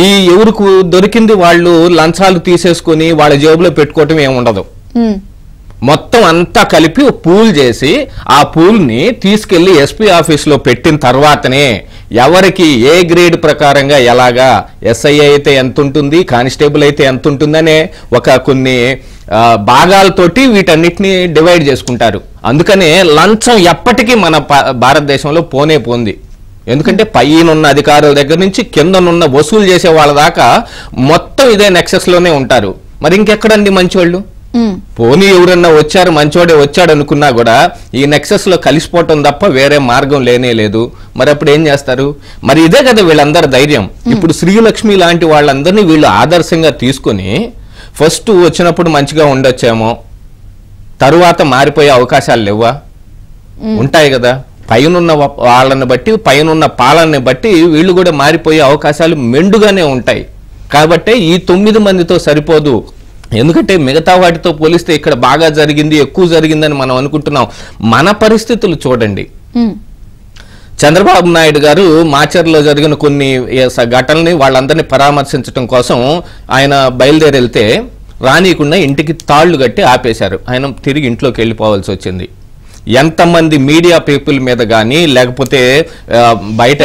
ఈ ఎవరికి దొరికింది వాళ్ళు లంచాలు తీసేసుకొని వాళ్ళ జేబులో పెట్టుకోవటం ఏముండదు. ఉమ్. మొత్తం అంతా కలిపి పూల్ చేసి ఆ పూల్ని తీసుకెళ్ళి ఎస్పీ ఆఫీస్లో పెట్టిన తర్వాతనే ఎవరికి ఏ గ్రేడ్ ప్రకారంగా ఎలాగా ఎస్ఐ అయితే ఎంత ఉంటుంది కానిస్టేబుల్ అయితే ఎంత ఉంటుందనే ఒక కొన్ని భాగాలతోటి వీటన్నిటిని డివైడ్ చేసుకుంటారు. అందుకనే లంచం ఎప్పటికీ మన భారతదేశంలో పోనే పోంది. ఎందుకంటే పైనున్న అధికారుల దగ్గర నుంచి కిందనున్న వసూలు చేసే వాళ్ళ దాకా మొత్తం ఇదే నెక్సెస్లోనే ఉంటారు. మరి ఇంకెక్కడండి మంచివాళ్ళు? పోనీ ఎవరన్నా వచ్చారు మంచోడే వచ్చాడు అనుకున్నా కూడా ఈ నెక్సెస్లో కలిసిపోవటం తప్ప వేరే మార్గం లేనే లేదు. మరి అప్పుడు ఏం చేస్తారు? మరి ఇదే కదా వీళ్ళందరి ధైర్యం. ఇప్పుడు శ్రీలక్ష్మి లాంటి వాళ్ళందరినీ వీళ్ళు ఆదర్శంగా తీసుకొని ఫస్ట్ వచ్చినప్పుడు మంచిగా ఉండొచ్చేమో. తరువాత మారిపోయే అవకాశాలు లేవా ఉంటాయి కదా. పైనున్న వాళ్ళని బట్టి పైనున్న పాలనని బట్టి వీళ్ళు కూడా మారిపోయే అవకాశాలు మెండుగానే ఉంటాయి. కాబట్టే ఈ తొమ్మిది మందితో సరిపోదు. ఎందుకంటే మిగతా వాటితో పోలిస్తే ఇక్కడ బాగా జరిగింది ఎక్కువ జరిగిందని మనం అనుకుంటున్నాం. మన పరిస్థితులు చూడండి. చంద్రబాబు నాయుడు గారు మాచర్లో జరిగిన కొన్ని ఘటనల్ని వాళ్ళందరినీ పరామర్శించడం కోసం ఆయన బయలుదేరి వెళ్తే రానీయకుండా ఇంటికి తాళ్ళు కట్టి ఆపేశారు. ఆయన తిరిగి ఇంట్లోకి వెళ్ళిపోవాల్సి వచ్చింది. ఎంతమంది మీడియా పీపుల్ మీద కానీ లేకపోతే బయట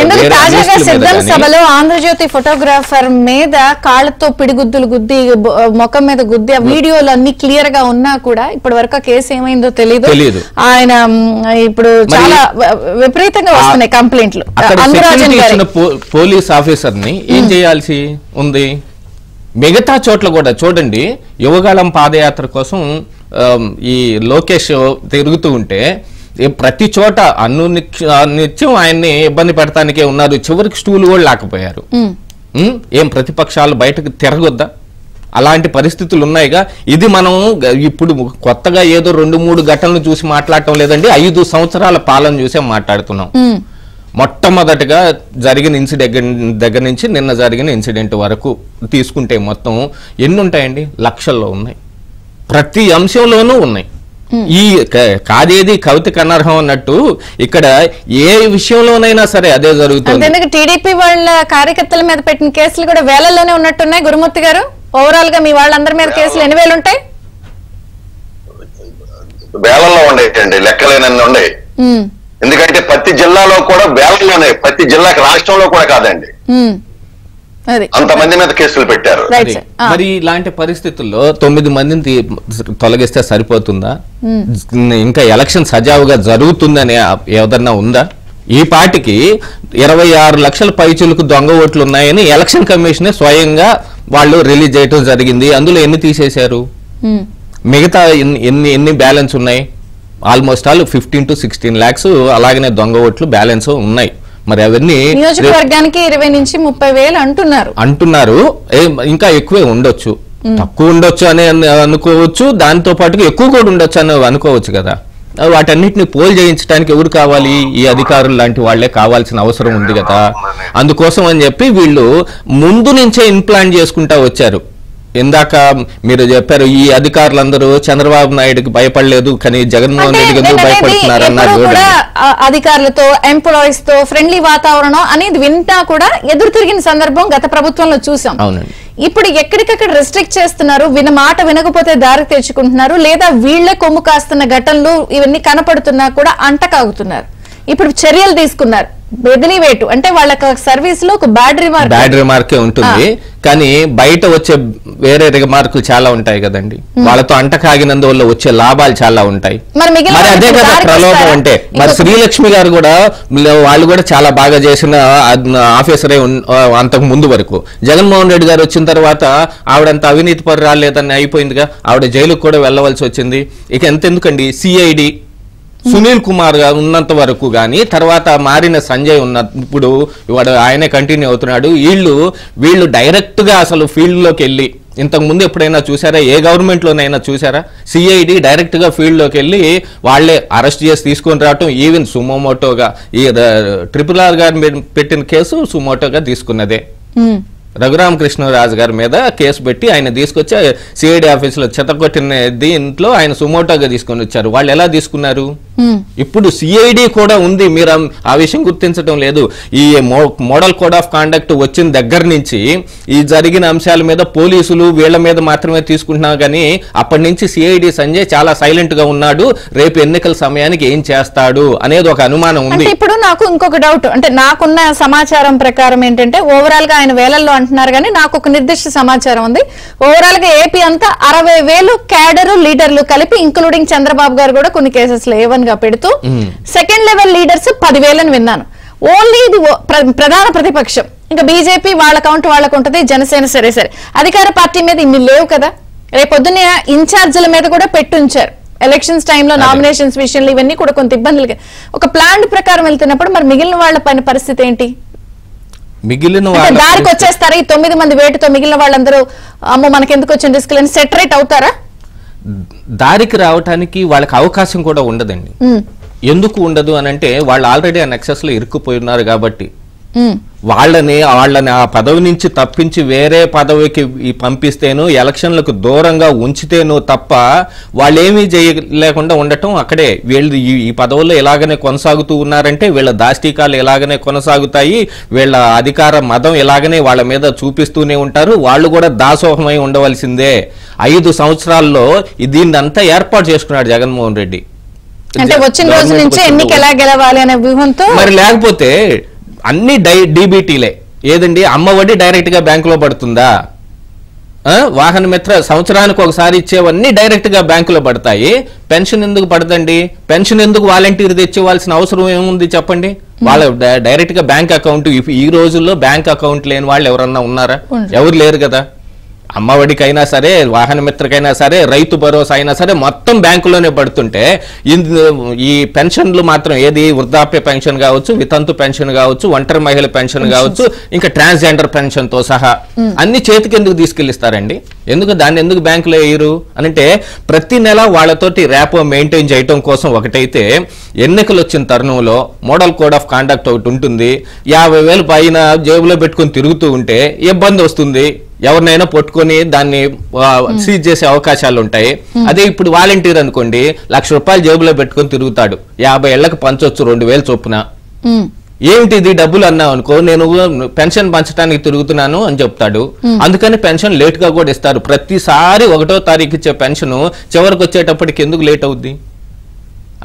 సభలో ఆంధ్రజ్యోతి ఫోటోగ్రాఫర్ మీద కాళ్ళతో పిడిగుద్దులు గుద్ది ముఖం మీద గుద్ది ఆ వీడియోలు అన్ని క్లియర్గా ఉన్నా కూడా ఇప్పటి వరకు కేసు ఏమైందో తెలియదు. ఆయన ఇప్పుడు చాలా విపరీతంగా వస్తున్నాయి కంప్లైంట్లు పోలీస్ ఆఫీసర్ని ఏం చేయాల్సి ఉంది? మిగతా చోట్ల కూడా చూడండి యువగాళం పాదయాత్ర కోసం ఈ లోకేష్ తిరుగుతూ ఉంటే ప్రతి చోట అన్ను నిత్య- ఆయన్ని ఇబ్బంది పెడతానికే ఉన్నారు. చివరికి స్టూల్ కూడా లేకపోయారు. ఏం ప్రతిపక్షాలు బయటకు తిరగొద్దా? అలాంటి పరిస్థితులు ఉన్నాయిగా. ఇది మనం ఇప్పుడు కొత్తగా ఏదో రెండు మూడు ఘటనలు చూసి మాట్లాడటం లేదండి. ఐదు సంవత్సరాల పాలన చూసే మాట్లాడుతున్నాం. మొట్టమొదటిగా జరిగిన ఇన్సిడెంట్ దగ్గర నుంచి నిన్న జరిగిన ఇన్సిడెంట్ వరకు తీసుకుంటే మొత్తం ఎన్ని ఉంటాయండి? లక్షల్లో ఉన్నాయి. ప్రతి అంశంలోనూ ఉన్నాయి. ఈ కాదేది కవితకు అనర్హం అన్నట్టు ఇక్కడ ఏ విషయంలోనైనా సరే అదే జరుగుతుంది. టీడీపీ వాళ్ళ కార్యకర్తల మీద పెట్టిన కేసులు కూడా వేలల్లోనే ఉన్నట్టున్నాయి గురుమూర్తి గారు? ఓవరాల్గా మీ వాళ్ళందరి మీద కేసులు ఎన్ని వేలు ఉంటాయి? వేలల్లో ఉండేటండి లెక్కలేనన్ని ఉన్నాయి. ఎందుకంటే ప్రతి జిల్లాలో కూడా వేలల్లోనే ప్రతి జిల్లాకి రాష్ట్రంలో కూడా కాదండి. అంతమంది మీద కేసులు పెట్టారు. మరి- ఇలాంటి పరిస్థితుల్లో తొమ్మిది మందిని తొలగిస్తే సరిపోతుందా? ఇంకా ఎలక్షన్ సజావుగా జరుగుతుందనే ఏదన్నా ఉందా? ఈ పార్టీకి ఇరవై ఆరు లక్షల పైచులకు దొంగ ఓట్లు ఉన్నాయని ఎలక్షన్ కమిషనే స్వయంగా వాళ్ళు రిలీజ్ చేయటం జరిగింది. అందులో ఎన్ని తీసేశారు. మిగతా ఎన్ని ఎన్ని ఎన్ని బ్యాలెన్స్ ఉన్నాయి? Almost all fifteen to sixteen lakhs అలాగనే దొంగ ఓట్లు బ్యాలెన్స్ ఉన్నాయి. మరి అవన్నీ నియోజకవర్గానికి ఇరవై నుంచి ముప్పై వేలు అంటున్నారు. అంటున్నారు. ఇంకా ఎక్కువే ఉండొచ్చు. తక్కువ ఉండొచ్చు అని అను- అనుకోవచ్చు. దాంతో పాటుగా ఎక్కువ కూడా ఉండొచ్చు అని అనుకోవచ్చు కదా. వాటన్నిటిని పోల్ చేయించడానికి ఎవరు కావాలి? ఈ అధికారులు లాంటి వాళ్ళే కావాల్సిన అవసరం ఉంది కదా. అందుకోసం అని చెప్పి వీళ్ళు ముందు నుంచే ఇన్ప్లాంట్ చేసుకుంటా వచ్చారు. ఇందాక మీరు చెప్పారు ఈ అధికారులందరూ చంద్రబాబు నాయుడుకి భయపడలేదు కానీ జగన్మోహన్ రెడ్డికి ఎందుకు అనేది భయపడుతున్నారు అన్నారు అధికారులతో ఎంప్లాయీస్తో ఫ్రెండ్లీ వాతావరణం అనేది వింటా కూడా ఎదురు తిరిగిన సందర్భం గత ప్రభుత్వంలో చూసాం. అవునండి. ఇప్పుడు ఎక్కడికక్కడ రెస్ట్రిక్ట్ చేస్తున్నారు విన మాట వినకపోతే దారి తెచ్చుకుంటున్నారు లేదా వీళ్ళే కొమ్ము కాస్తున్న ఘటనలు ఇవన్నీ కనపడుతున్నా కూడా అంటకాగుతున్నారు. ఇప్పుడు చర్యలు తీసుకున్నారు. బెదిలి వేటు అంటే వాళ్ళ సర్వీస్లో ఒక బ్యాడ్ రిమార్క్. బ్యాడ్ రిమార్కే ఉంటుంది. కానీ బయట వచ్చే వేరే రిమార్కులు చాలా ఉంటాయి కదండి. వాళ్ళతో అంట కాగినందువల్ల వచ్చే లాభాలు చాలా ఉంటాయి. మరి అదే కదా ప్రలోభం? అంటే మరి శ్రీలక్ష్మి గారు కూడా వాళ్ళు కూడా చాలా బాగా చేసిన ఆఫీసరే అంతకు ముందు వరకు. జగన్మోహన్ రెడ్డి గారు వచ్చిన తర్వాత ఆవిడంత అవినీతి పరు రాలేదని అయిపోయిందిగా. ఆవిడ జైలుకు కూడా వెళ్ళవలసి వచ్చింది. ఇక ఎంతెందుకండి? సిఐడి సునీల్ కుమార్ గారు ఉన్నంత వరకు కానీ తర్వాత మారిన సంజయ్ ఉన్న ఇప్పుడు వాడు ఆయనే కంటిన్యూ అవుతున్నాడు. వీళ్ళు వీళ్ళు డైరెక్ట్గా అసలు ఫీల్డ్లోకి వెళ్ళి ఇంతకు ముందు ఎప్పుడైనా చూసారా? ఏ గవర్నమెంట్ లోనైనా చూసారా? సిఐడి డైరెక్ట్గా ఫీల్డ్లోకి వెళ్ళి వాళ్ళే అరెస్ట్ చేసి తీసుకొని రావటం ఈవెన్ సుమోమోటోగా ఈ ట్రిపుల్ ఆర్ గారు పెట్టిన కేసు సుమోటోగా తీసుకున్నదే. రఘురామకృష్ణరాజు గారి మీద కేసు పెట్టి ఆయన తీసుకొచ్చి సిఐడి ఆఫీసులో చెత్తకొట్టిన దీంట్లో ఆయన సుమోటోగా తీసుకొని వచ్చారు. వాళ్ళు ఎలా తీసుకున్నారు. ఇప్పుడు సిఐడి కూడా ఉంది. మీరు ఆ- విషయం గుర్తించడం లేదు. ఈ మోడల్ కోడ్ ఆఫ్ కాండక్ట్ వచ్చిన దగ్గర నుంచి ఈ జరిగిన అంశాల మీద పోలీసులు వీళ్ళ మీద మాత్రమే తీసుకుంటున్నాం కానీ అప్పటి నుంచి సిఐడి సంజయ్ చాలా సైలెంట్గా ఉన్నాడు. రేపు ఎన్నికల సమయానికి ఏం చేస్తాడు అనేది ఒక అనుమానం ఉంది. ఇప్పుడు నాకు ఇంకొక డౌట్ అంటే నాకున్న సమాచారం ప్రకారం ఏంటంటే ఓవరాల్గా ఆయన వేలల్లో అంటున్నారు కానీ నాకు ఒక నిర్దిష్ట సమాచారం ఉంది. ఓవరాల్గా ఏపీ అంతా అరవై వేలు క్యాడరు లీడర్లు కలిపి ఇంక్లూడింగ్ చంద్రబాబు గారు కూడా కొన్ని కేసెస్లో ఏవన్ గా పెడుతూ సెకండ్ లెవెల్ లీడర్స్ పదివేలని విన్నాను. ఓన్లీ ఇది ప్రధాన ప్రతిపక్షం. ఇంకా బీజేపీ వాళ్ళ కౌంట్ వాళ్ళకు ఉంటది జనసేన సరే సరే. అధికార పార్టీ మీద ఇన్ని లేవు కదా. రేపొద్దున ఇన్ఛార్జీల మీద కూడా పెట్టుంచారు. ఎలక్షన్స్ టైంలో నామినేషన్స్ విషయంలో ఇవన్నీ కూడా కొంత ఇబ్బందులు ఒక ప్లాన్ ప్రకారం వెళ్తున్నప్పుడు మరి మిగిలిన వాళ్ళ పని పరిస్థితి ఏంటి? మిగిలిన దారికి వచ్చేస్తారా? ఈ తొమ్మిది మంది వేటుతో మిగిలిన వాళ్ళందరూ అమ్మో మనకెందుకు వచ్చిన రిస్క్ అని సెటరేట్ అవుతారా? దారికి రావటానికి వాళ్ళకి అవకాశం కూడా ఉండదండి. ఎందుకు ఉండదు అని అంటే వాళ్ళు ఆల్రెడీ ఆ నెక్సెస్లో ఇరుక్కుపోయి ఉన్నారు కాబట్టి. వాళ్ళని వాళ్ళని ఆ పదవి నుంచి తప్పించి వేరే పదవికి పంపిస్తేను ఎలక్షన్లకు దూరంగా ఉంచితేను తప్ప వాళ్ళేమీ చేయలేకుండా ఉండటం అక్కడే. వీళ్ళు ఈ ఈ పదవుల్లో ఎలాగనే కొనసాగుతూ ఉన్నారంటే వీళ్ళ దాష్టికాలు ఎలాగనే కొనసాగుతాయి వీళ్ళ అధికార మదం ఎలాగనే వాళ్ళ మీద చూపిస్తూనే ఉంటారు వాళ్ళు కూడా దాసోహమై ఉండవలసిందే. ఐదు సంవత్సరాల్లో దీన్ని అంతా ఏర్పాటు చేసుకున్నాడు జగన్మోహన్ రెడ్డి. అంటే వచ్చిన రోజు నుంచి ఎన్నిక ఎలా గెలవాలి అనే వ్యూహంతో మరి లేకపోతే అన్ని డై డీబీటీలే. ఏదండి? అమ్మ వడ్డీ డైరెక్ట్గా బ్యాంకులో పడుతుందా? వాహన మిత్ర సంవత్సరానికి ఒకసారి ఇచ్చేవన్నీ డైరెక్ట్గా బ్యాంకులో పడతాయి. పెన్షన్ ఎందుకు పడదండి? పెన్షన్ ఎందుకు వాలంటీర్ తెచ్చివ్వాల్సిన అవసరం ఏముంది చెప్పండి? వాళ్ళ డై- డైరెక్ట్గా బ్యాంక్ అకౌంట్ ఈ- రోజుల్లో బ్యాంక్ అకౌంట్ లేని వాళ్ళు ఎవరన్నా ఉన్నారా. ఎవరు లేరు కదా? అమ్మఒడికైనా సరే వాహన మిత్రకైనా సరే రైతు భరోసా అయినా సరే మొత్తం బ్యాంకులోనే పడుతుంటే ఇందు- ఈ పెన్షన్లు మాత్రం ఏది వృద్ధాప్య పెన్షన్ కావచ్చు వితంతు పెన్షన్ కావచ్చు ఒంటరి మహిళ పెన్షన్ కావచ్చు ఇంకా ట్రాన్స్జెండర్ పెన్షన్తో సహా అన్ని చేతికి ఎందుకు తీసుకెళ్ళిస్తారండి ఎందుకు దాన్ని ఎందుకు బ్యాంకులో వేయరు? అంటే ప్రతి నెల వాళ్ళతోటి ర్యాపో మెయింటైన్ చేయటం కోసం ఒకటైతే ఎన్నికలు వచ్చిన తరుణంలో మోడల్ కోడ్ ఆఫ్ కాండక్ట్ ఒకటి ఉంటుంది. యాభై వేలు పైన జేబులో పెట్టుకొని తిరుగుతూ ఉంటే ఇబ్బంది వస్తుంది. ఎవరినైనా పట్టుకొని దాన్ని సీజ్ చేసే అవకాశాలు ఉంటాయి. అదే ఇప్పుడు వాలంటీర్ అనుకోండి లక్ష రూపాయలు జేబులో పెట్టుకొని తిరుగుతాడు. యాభై ఏళ్ళకు పంచొచ్చు రెండు వేలు చొప్పున. ఏమిటి ఇది డబ్బులు అన్నావు అనుకో నేను పెన్షన్ పంచడానికి తిరుగుతున్నాను అని చెప్తాడు. అందుకని పెన్షన్ లేట్గా కూడా ఇస్తారు. ప్రతిసారి ఒకటో తారీఖు ఇచ్చే పెన్షన్ చివరికి వచ్చేటప్పటికి ఎందుకు లేట్ అవుద్ది?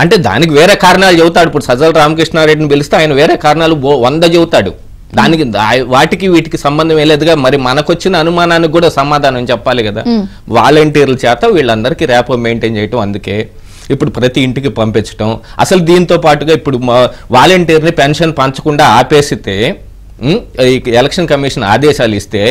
అంటే దానికి వేరే కారణాలు చెబుతాడు. ఇప్పుడు సజ్జల రామకృష్ణారెడ్డిని పిలిస్తే ఆయన వేరే కారణాలు వంద చెబుతాడు. దానికి వాటికి వీటికి సంబంధం ఏ లేదుగా మరి మనకొచ్చిన అనుమానానికి కూడా సమాధానం చెప్పాలి కదా. వాలంటీర్ల చేత వీళ్ళందరికీ ర్యాపో మెయింటైన్ చేయటం అందుకే. ఇప్పుడు ప్రతి ఇంటికి పంపించటం. అసలు దీంతో పాటుగా ఇప్పుడు వాలంటీర్ని పెన్షన్ పంచకుండా ఆపేసితే ఎలక్షన్ కమిషన్ ఆదేశాలు ఇస్తే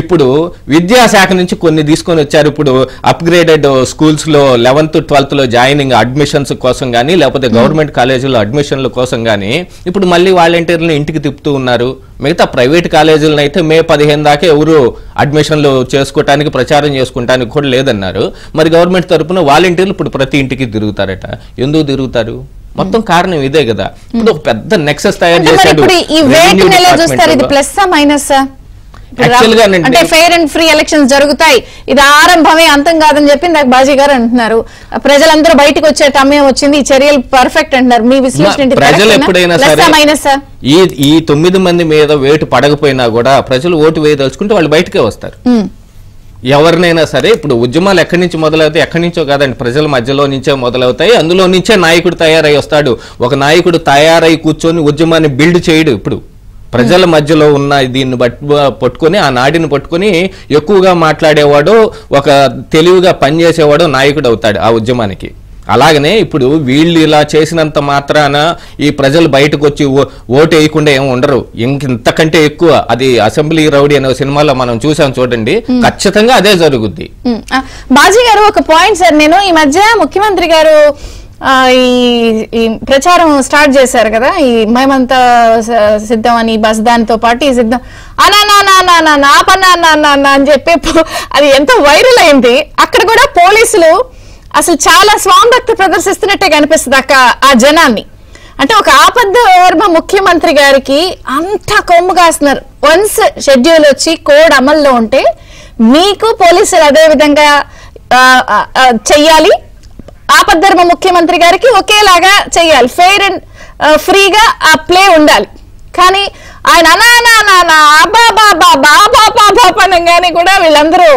ఇప్పుడు విద్యాశాఖ నుంచి కొన్ని తీసుకొని వచ్చారు. ఇప్పుడు అప్గ్రేడెడ్ స్కూల్స్లో లెవెన్త్ ట్వెల్త్లో జాయినింగ్ అడ్మిషన్స్ కోసం కానీ లేకపోతే గవర్నమెంట్ కాలేజీలో అడ్మిషన్ల కోసం కానీ ఇప్పుడు మళ్ళీ వాలంటీర్లను ఇంటికి తిప్పుతూ ఉన్నారు. మిగతా ప్రైవేట్ కాలేజీలను అయితే మే పదిహేను దాకా ఎవరు అడ్మిషన్లు చేసుకోవటానికి ప్రచారం చేసుకోవటానికి కూడా లేదన్నారు. మరి గవర్నమెంట్ తరపున వాలంటీర్లు ఇప్పుడు ప్రతి ఇంటికి తిరుగుతారట. ఎందుకు తిరుగుతారు? మొత్తం కారణం ఇదే కదా. ఇప్పుడు ఒక పెద్ద నెక్సెస్ తయారు చేశాడు అంటే ఫెయిర్ అండ్ ఫ్రీ ఎలక్షన్స్ జరుగుతాయి. ఇది ఆరంభమే అంతం కాదని చెప్పి నాకు బాజీ గారు అంటున్నారు. ప్రజలందరూ బయటకు వచ్చే సమయం వచ్చింది. ఈ చర్యలు పర్ఫెక్ట్ అంటున్నారు. మీ విశ్లేషణ? ప్రజలు? ఎప్పుడైనా సరే? ఈ ఈ తొమ్మిది మంది మీద వేటు పడకపోయినా కూడా ప్రజలు ఓటు వేయదలుచుకుంటే వాళ్ళు బయటకే వస్తారు. ఎవరినైనా సరే ఇప్పుడు ఉద్యమాలు ఎక్కడి నుంచి మొదలవుతాయి? ఎక్కడి నుంచో కాదండి ప్రజల మధ్యలో నుంచే మొదలవుతాయి. అందులో నుంచే నాయకుడు తయారై వస్తాడు. ఒక నాయకుడు తయారై కూర్చొని ఉద్యమాన్ని బిల్డ్ చేయడు ఇప్పుడు. ప్రజల మధ్యలో ఉన్న దీన్ని పట్టుకొని ఆ నాడిని పట్టుకొని ఎక్కువగా మాట్లాడేవాడు ఒక తెలివిగా పనిచేసేవాడు నాయకుడు అవుతాడు ఆ ఉద్యమానికి. అలాగనే ఇప్పుడు వీళ్ళు ఇలా చేసినంత మాత్రాన ఈ ప్రజలు బయటకు వచ్చి ఓటు వేయకుండా ఏమి ఉండరు ఇంక ఇంతకంటే ఎక్కువ అది అసెంబ్లీ రౌడీ అనే సినిమాలో మనం చూసాం చూడండి ఖచ్చితంగా అదే జరుగుద్ది బాజీ గారు ఒక పాయింట్ సార్ నేను ఈ మధ్య ముఖ్యమంత్రి గారు ఈ ఈ ప్రచారం స్టార్ట్ చేశారు కదా ఈ మేమంతా సిద్ధం అని బస్ దానితో పాటు ఈ సిద్ధం అనా అని చెప్పి అది ఎంత వైరల్ అయింది అక్కడ కూడా పోలీసులు అసలు చాలా స్వాంభక్తి ప్రదర్శిస్తున్నట్టే కనిపిస్తుంది అక్క ఆ జనాన్ని అంటే ఒక ఆపద్ద వర్మ ముఖ్యమంత్రి గారికి అంతా కొమ్ము కాస్తున్నారు వన్స్ షెడ్యూల్ వచ్చి కోడ్ అమల్లో ఉంటే మీకు పోలీసులు అదే విధంగా చెయ్యాలి ఆపద్ధర్మ ముఖ్యమంత్రి గారికి ఒకేలాగా చెయ్యాలి ఫెయిర్ అండ్ ఫ్రీగా ఆ ప్లే ఉండాలి కానీ ఆయన అనానా బాబా బాబా బాబా అనగానే కూడా వీళ్ళందరూ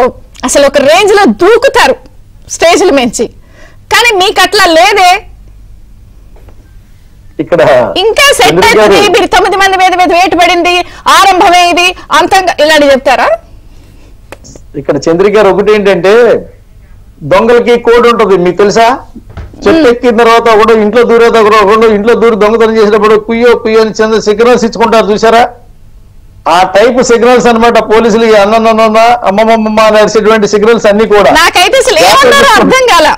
అసలు ఒక రేంజ్లో దూకుతారు స్టేజ్ల మించి. కానీ మీకు అట్లా లేదే. ఇక్కడ ఇంకా సెట్ అవుతుంది మీరు తొమ్మిది మంది మీద మీద వేటు పడింది ఆరంభమే ఇది అంతంగా ఇలాంటి చెప్తారా? ఇక్కడ చంద్రిక గారు ఒకటి ఏంటంటే దొంగలకి కోడ్ ఉంటుంది మీకు తెలుసా? చెట్టు ఎక్కిన తర్వాత ఒకడు ఇంట్లో దూరేది ఒకడు ఇంట్లో దూరి దొంగతనం చేసినప్పుడు కుయ్యో కుయ్యో అని చంద్ర సిగ్నల్స్ ఇచ్చుకుంటారు చూసారా ఆ టైప్ సిగ్నల్స్ అన్నమాట పోలీసులు అన్నన్న అమ్మమ్మమ్మ నడిచేటువంటి సిగ్నల్స్ అన్ని కూడా. అర్థం కాల.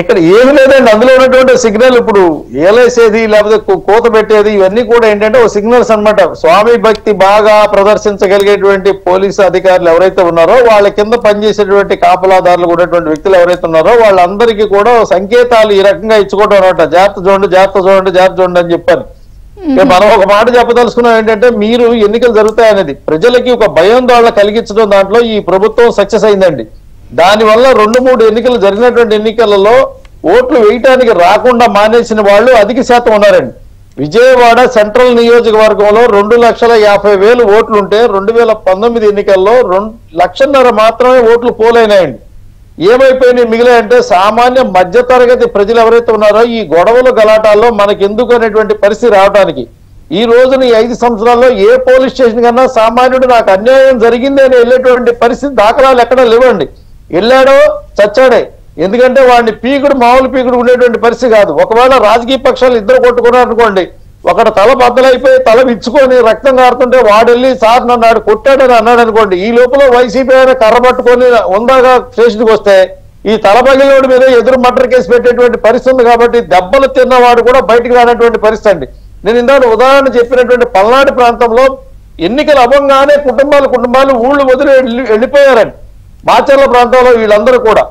ఇక్కడ ఏమి లేదండి అందులో ఉన్నటువంటి సిగ్నల్ ఇప్పుడు ఏలేసేది లేకపోతే కూత పెట్టేది ఇవన్నీ కూడా ఏంటంటే ఓ సిగ్నల్స్ అన్నమాట. స్వామి భక్తి బాగా ప్రదర్శించగలిగేటువంటి పోలీసు అధికారులు ఎవరైతే ఉన్నారో వాళ్ళ కింద పనిచేసేటువంటి కాపలాదారులు ఉన్నటువంటి వ్యక్తులు ఎవరైతే ఉన్నారో వాళ్ళందరికీ కూడా సంకేతాలు ఈ రకంగా ఇచ్చుకోవడం అనమాట జాగ్రత్త చూడండి జాగ్రత్త చూడండి జాగ్రత్త చూడండి అని చెప్పాను ఇక మనం ఒక మాట చెప్పదలుచుకున్నాం ఏంటంటే మీరు ఎన్నికలు జరుగుతాయనేది. ప్రజలకి ఒక భయం దాళ్ళ కలిగించడం దాంట్లో ఈ ప్రభుత్వం సక్సెస్ అయిందండి. దానివల్ల రెండు మూడు ఎన్నికలు జరిగినటువంటి ఎన్నికలలో ఓట్లు వేయటానికి రాకుండా మానేసిన వాళ్ళు అధిక శాతం ఉన్నారండి. విజయవాడ సెంట్రల్ నియోజకవర్గంలో రెండు లక్షల యాభై వేలు ఓట్లు ఉంటే రెండు వేల పంతొమ్మిది ఎన్నికల్లో రెండు లక్షన్నర మాత్రమే ఓట్లు పోలైనాయండి. ఏమైపోయినాయి మిగిలాయంటే సామాన్య మధ్య తరగతి ప్రజలు ఎవరైతే ఉన్నారో ఈ గొడవలు గలాటాల్లో మనకి ఎందుకు అనేటువంటి పరిస్థితి రావడానికి ఈ రోజున ఈ ఐదు సంవత్సరాల్లో ఏ పోలీస్ స్టేషన్ కన్నా సామాన్యుడు నాకు అన్యాయం జరిగింది అని వెళ్ళేటువంటి పరిస్థితి దాఖలాలు ఎక్కడా లేవండి. వెళ్ళాడో చచ్చాడే. ఎందుకంటే వాడిని పీకుడు మామూలు పీకుడు ఉండేటువంటి పరిస్థితి కాదు. ఒకవేళ రాజకీయ పక్షాలు ఇద్దరు కొట్టుకున్నారు అనుకోండి ఒకటి తల బద్దలైపోయి తల విచ్చుకొని రక్తం కారుతుంటే వాడెళ్ళి సార్ నన్ను ఆడు కొట్టాడని అన్నాడు అనుకోండి. ఈ లోపల వైసీపీ ఆయన కర్ర పట్టుకొని ఉందాగా స్టేషన్కి వస్తే ఈ తల పగిలినోడి మీద ఎదురు మర్డర్ కేసు పెట్టేటువంటి పరిస్థితి ఉంది కాబట్టి దెబ్బలు తిన్నవాడు కూడా బయటికి రానటువంటి పరిస్థితి అండి. నేను ఇందాక ఉదాహరణ చెప్పినటువంటి పల్నాడు ప్రాంతంలో ఎన్నికలు అవ్వంగానే కుటుంబాలు కుటుంబాలు ఊళ్ళు వదిలి వెళ్ళి- వెళ్ళిపోయారండి. మాచర్ల ప్రాంతంలో వీళ్ళందరూ కూడా.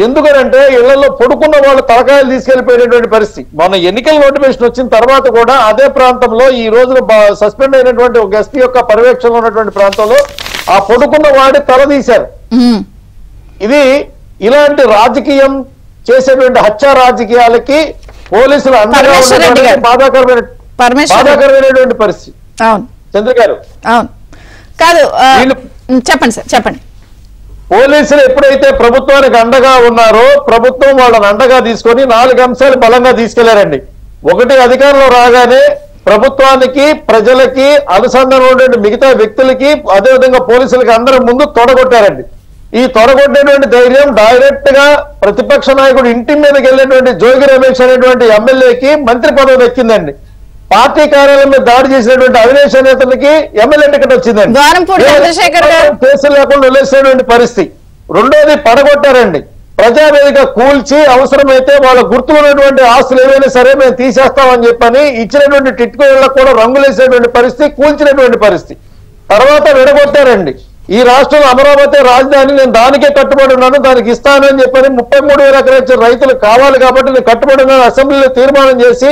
ఎందుకనంటే ఇళ్ళలో పడుకున్న వాళ్ళు తలకాయలు తీసుకెళ్ళిపోయినటువంటి పరిస్థితి మొన్న ఎన్నికల నోటిఫికేషన్ వచ్చిన తర్వాత కూడా అదే ప్రాంతంలో ఈ రోజున సస్పెండ్ అయినటువంటి ఒక ఎస్పీ యొక్క పర్యవేక్షణలో ఉన్నటువంటి ప్రాంతంలో ఆ పడుకున్న వాడి తల తీశారు. ఇది ఇలాంటి రాజకీయం చేసేటువంటి హత్య రాజకీయాలకి పోలీసులు అండగా. బాధాకరమైన. బాధాకరమైనటువంటి పరిస్థితి అవును చంద్ర గారు కాదు చెప్పండి సార్ చెప్పండి పోలీసులు ఎప్పుడైతే ప్రభుత్వానికి అండగా ఉన్నారో ప్రభుత్వం వాళ్ళని అండగా తీసుకొని నాలుగు అంశాలు బలంగా తీసుకెళ్ళారండి. ఒకటి అధికారంలో రాగానే ప్రభుత్వానికి ప్రజలకి అనుసంధానం ఉండే మిగతా వ్యక్తులకి అదేవిధంగా పోలీసులకి అందరి ముందు తొడగొట్టారండి. ఈ తొడగొట్టేటువంటి ధైర్యం డైరెక్ట్గా ప్రతిపక్ష నాయకుడు ఇంటి మీదకి వెళ్ళినటువంటి జోగి రమేష్ అనేటువంటి ఎమ్మెల్యేకి మంత్రి పదవి దక్కిందండి. పార్టీ కార్యాలయం మీద దాడి చేసినటువంటి అవినేష్ నేతలకి ఎమ్మెల్యే టికెట్ వచ్చిందండి. కేసులు లేకుండా వదిలేసేటువంటి పరిస్థితి. రెండోది పడగొట్టారండి. ప్రజావేదిక కూల్చి అవసరమైతే వాళ్ళ గుర్తులున్నటువంటి ఆస్తులు ఏవైనా సరే మేము తీసేస్తామని చెప్పని ఇచ్చినటువంటి టిట్కోళ్ళకు కూడా రంగులేసేటువంటి పరిస్థితి కూల్చినటువంటి పరిస్థితి. తర్వాత విడగొట్టారండి. ఈ రాష్ట్రంలో అమరావతి రాజధాని నేను దానికే కట్టుబడి ఉన్నాను దానికి ఇస్తానని చెప్పని ముప్పై మూడు వేల ఎకరాలు రైతులు కావాలి కాబట్టి నేను కట్టుబడి ఉన్నాను అసెంబ్లీలో తీర్మానం చేసి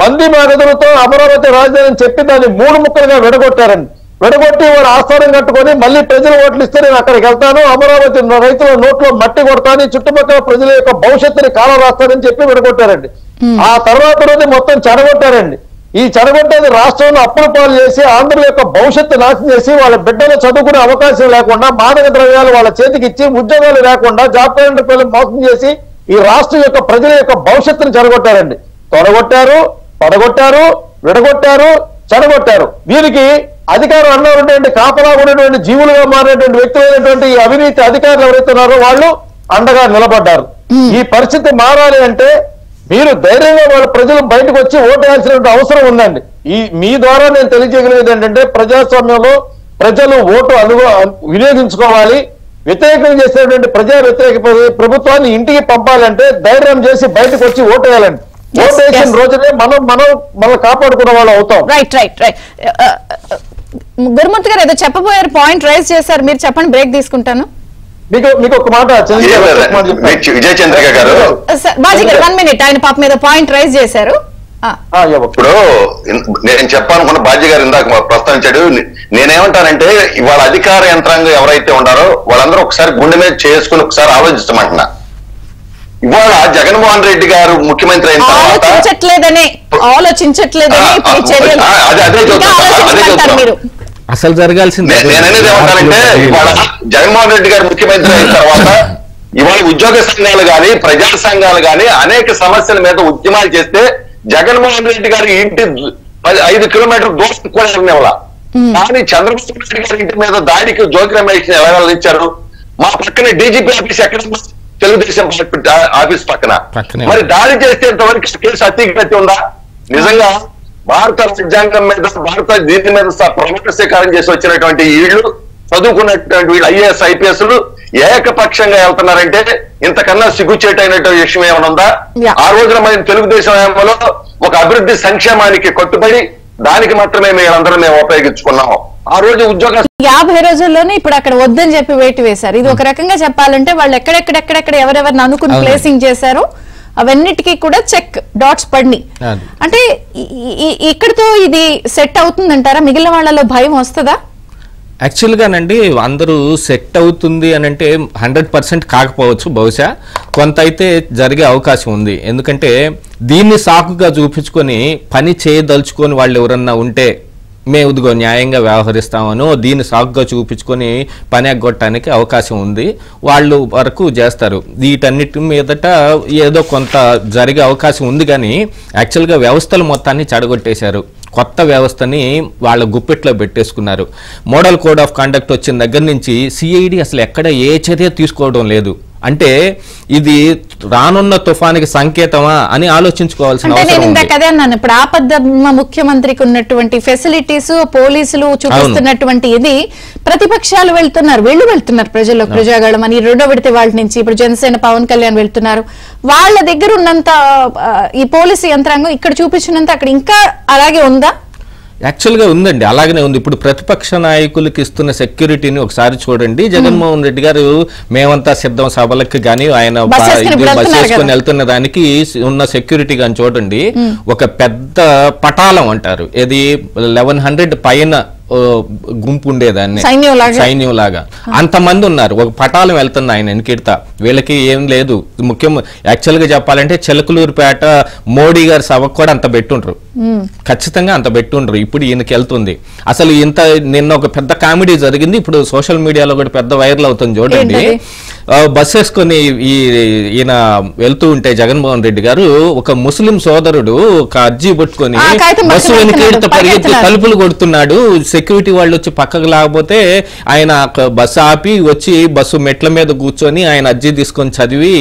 మంది మగదులతో అమరావతి రాజధాని చెప్పి దాన్ని మూడు ముక్కలుగా విడగొట్టారండి. విడగొట్టి వాడు ఆస్థానం కట్టుకొని మళ్ళీ ప్రజలు ఓట్లు ఇస్తే నేను అక్కడికి వెళ్తాను అమరావతి రైతుల నోట్లో మట్టి కొడతాను చుట్టుపక్కల ప్రజల యొక్క భవిష్యత్తుని కాలం రాస్తానని చెప్పి విడగొట్టారండి. ఆ తర్వాత రోజు మొత్తం చెడగొట్టారండి. ఈ చెడగొట్టేది రాష్ట్రంలో అప్పుల పాలు చేసి ఆంధ్రుల యొక్క భవిష్యత్తు నాశనం చేసి వాళ్ళ బిడ్డలు చదువుకునే అవకాశం లేకుండా మాదక ద్రవ్యాలు వాళ్ళ చేతికి ఇచ్చి ఉద్యోగాలు లేకుండా జాబ్ క్యాలెండర్ పిల్లలు మోసం చేసి ఈ రాష్ట్రం యొక్క ప్రజల యొక్క భవిష్యత్తును చెడగొట్టారండి. తొడగొట్టారు పడగొట్టారు విడగొట్టారు చెడగొట్టారు. వీరికి అధికారం అన్నటువంటి కాపలా ఉన్నటువంటి జీవులుగా మారినటువంటి వ్యక్తులైనటువంటి ఈ అవినీతి అధికారులు ఎవరైతున్నారో వాళ్ళు అండగా నిలబడ్డారు. ఈ పరిస్థితి మారాలి అంటే మీరు ధైర్యంగా వాళ్ళ ప్రజలు బయటకు వచ్చి ఓటేయాల్సినటువంటి అవసరం ఉందండి. ఈ మీ ద్వారా నేను తెలియజేయగలిగేది ఏంటంటే ప్రజాస్వామ్యంలో ప్రజలు ఓటు అనుభవ వినియోగించుకోవాలి. వ్యతిరేకం చేసినటువంటి ప్రజా వ్యతిరేక ప్రభుత్వాన్ని ఇంటికి పంపాలంటే ధైర్యం చేసి బయటకు వచ్చి ఓటేయాలండి. రోజునే మనం మనం వాళ్ళు అవుతాం. రైట్ రైట్ రైట్ గురుమూర్తి గారు ఏదో చెప్పబోయారు పాయింట్ రైజ్ చేశారు. మీరు చెప్పండి బ్రేక్ తీసుకుంటాను. మీకు మీకు ఒక మాట గారు, విజయ చంద్రిక బాజీ వన్ మినిట్ ఆయన పాప మీద పాయింట్ రైజ్ చేశారు. ఆ, ఆ, ఇవ్వ. ఇప్పుడు నేను చెప్పాలనుకున్న బాధ్య గారు ఇందాక ప్రస్తావించాడు. నేనేమంటానంటే ఇవాళ అధికార యంత్రాంగం ఎవరైతే ఉన్నారో వాళ్ళందరూ ఒకసారి గుండె మీద చేసుకుని ఒకసారి ఆలోచించమంటున్నా. ఇవాళ జగన్మోహన్ రెడ్డి గారు ముఖ్యమంత్రి అయిన తర్వాత ఆలోచించట్లేదనే ఆలోచించట్లేదనే ఇప్పుడు ఈ చర్యలు. ఆ, అదే-. మీరు? అసలు జరగాల్సింది. నే- నేను అనేది ఏమంటానంటే ఇవాళ జగన్మోహన్ రెడ్డి గారు ముఖ్యమంత్రి అయిన తర్వాత ఇవాళ ఉద్యోగ సంఘాలు గాని ప్రజా సంఘాలు గాని అనేక సమస్యల మీద ఉద్యమాలు చేస్తే జగన్మోహన్ రెడ్డి గారి ఇంటి పది ఐదు కిలోమీటర్ దూరం కూడా కానీ చంద్రబాబు నాయుడు గారి ఇంటి మీద దాడికి జోగి రమేష్ ఎలా ఇచ్చారు మా పక్కన డీజీపీ ఆఫీస్ ఎక్కడ? తెలుగుదేశం పార్టీ ఆఫీస్ పక్కన. మరి దాడి చేస్తే ఇంతవరకు కేసు అతీగతి ఉందా నిజంగా భారత రాజ్యాంగం మీద భారత దీని మీద ప్రమాణ స్వీకారం చేసి వచ్చినటువంటి వీళ్ళు చదువుకున్నటువంటి వీళ్ళు ఐఏఎస్ ఐపీఎస్ ఏకపక్షంగా వెళ్తున్నారంటే ఇంతకన్నా సిగ్గుచేటైనటువంటి విషయం ఏమైనా ఉందా. ఆ రోజున మనం తెలుగుదేశం హయాంలో ఒక అభివృద్ధి సంక్షేమానికి కట్టుబడి దానికి మాత్రమే మేమందరం మేము ఉపయోగించుకున్నాం ఆ రోజు ఉద్యోగ యాభై రోజుల్లోనే ఇప్పుడు అక్కడ వద్దని చెప్పి వేటు వేశారు. ఇది ఒక రకంగా చెప్పాలంటే వాళ్ళు ఎక్కడెక్కడెక్కడెక్కడ ఎవరెవరిని అనుకుని. ప్లేసింగ్ చేశారో అవన్నిటికీ కూడా చెక్ డాట్స్ అది. అంటే ఇక్కడితో ఇది సెట్ అవుతుందంటారా? మిగిలిన వాళ్ళలో భయం వస్తుందా? యాక్చువల్గానండి అందరూ సెట్ అవుతుంది అని అంటే హండ్రెడ్ పర్సెంట్ కాకపోవచ్చు. బహుశా కొంత అయితే జరిగే అవకాశం ఉంది. ఎందుకంటే దీన్ని సాకుగా చూపించుకొని పని చేయదలుచుకొని వాళ్ళు ఎవరన్నా ఉంటే మేము ఇదిగో న్యాయంగా వ్యవహరిస్తామను దీన్ని సాకుగా చూపించుకొని పని ఎగ్గొట్టడానికి అవకాశం ఉంది. వాళ్ళు వరకు చేస్తారు. వీటన్నిటి మీదట ఏదో కొంత జరిగే అవకాశం ఉంది కానీ యాక్చువల్గా వ్యవస్థలు మొత్తాన్ని చెడగొట్టేశారు. కొత్త వ్యవస్థని వాళ్ళ గుప్పెట్లో పెట్టేసుకున్నారు. మోడల్ కోడ్ ఆఫ్ కండక్ట్ వచ్చిన దగ్గర నుంచి సిఐడి అసలు ఎక్కడ ఏ చర్య తీసుకోవడం లేదు. అంటే ఇది రానున్న తుఫానికి సంకేతమా అని ఆలోచించుకోవాల్సిన అంటే నేను అవసరం ఇప్పుడు ఆపద్ధర్మ ముఖ్యమంత్రికి ఉన్నటువంటి ఫెసిలిటీస్ పోలీసులు చూపిస్తున్నటువంటి ఇది ప్రతిపక్షాలు వెళ్తున్నారు వీళ్ళు వెళ్తున్నారు ప్రజల్లో ప్రజాగళం అని. రెండో విడత వాళ్ళ నుంచి ఇప్పుడు జనసేన పవన్ కళ్యాణ్ వెళ్తున్నారు. వాళ్ళ దగ్గర ఉన్నంత ఈ పోలీసు యంత్రాంగం ఇక్కడ చూపించినంత అక్కడ ఇంకా అలాగే ఉందా? యాక్చువల్గా ఉందండి అలాగనే ఉంది. ఇప్పుడు ప్రతిపక్ష నాయకులకి ఇస్తున్న సెక్యూరిటీని ఒకసారి చూడండి. జగన్మోహన్ రెడ్డి గారు మేమంతా సిద్ధం సభలకు గాని ఆయన బస్ బా- వేసుకుని ఇది ఇప్పుడు బస్ వెళ్తున్నారు వేసుకొని కదా. వెళ్తున్న దానికి ఉన్న సెక్యూరిటీ గాని చూడండి. ఒక పెద్ద పటాలం అంటారు. ఇది లెవెన్ హండ్రెడ్ పైన గుంపు ఉండేదాన్ని సైన్యంలాగా? సైన్యంలాగా. అంతమంది ఉన్నారు ఒక పటాలం వెళ్తుంది ఆయన వెనకిడతా వీళ్ళకి ఏం లేదు. ముఖ్యం యాక్చువల్గా చెప్పాలంటే చిలకలూరుపేట మోడీ గారి సభకు కూడా అంత పెట్టుండ్రు ఖచ్చితంగా అంత పెట్టుండ్రు ఇప్పుడు ఈయనకి వెళ్తుంది. అసలు ఇంత నిన్న ఒక పెద్ద కామెడీ జరిగింది. ఇప్పుడు సోషల్ మీడియాలో కూడా పెద్ద వైరల్ అవుతుంది చూడండి. బస్ వేసుకొని ఈ ఈయన వెళ్తూ ఉంటే జగన్మోహన్ రెడ్డి గారు ఒక ముస్లిం సోదరుడు ఒక అర్జీ పట్టుకొని బస్సు వెనక పరిగెత్తి. తలుపులు కొడుతున్నాడు. సెక్యూరిటీ వాళ్ళు వచ్చి పక్కకు లేకపోతే ఆయన బస్సు ఆపి వచ్చి బస్సు మెట్ల మీద కూర్చొని ఆయన అర్జీ తీసుకొని చదివి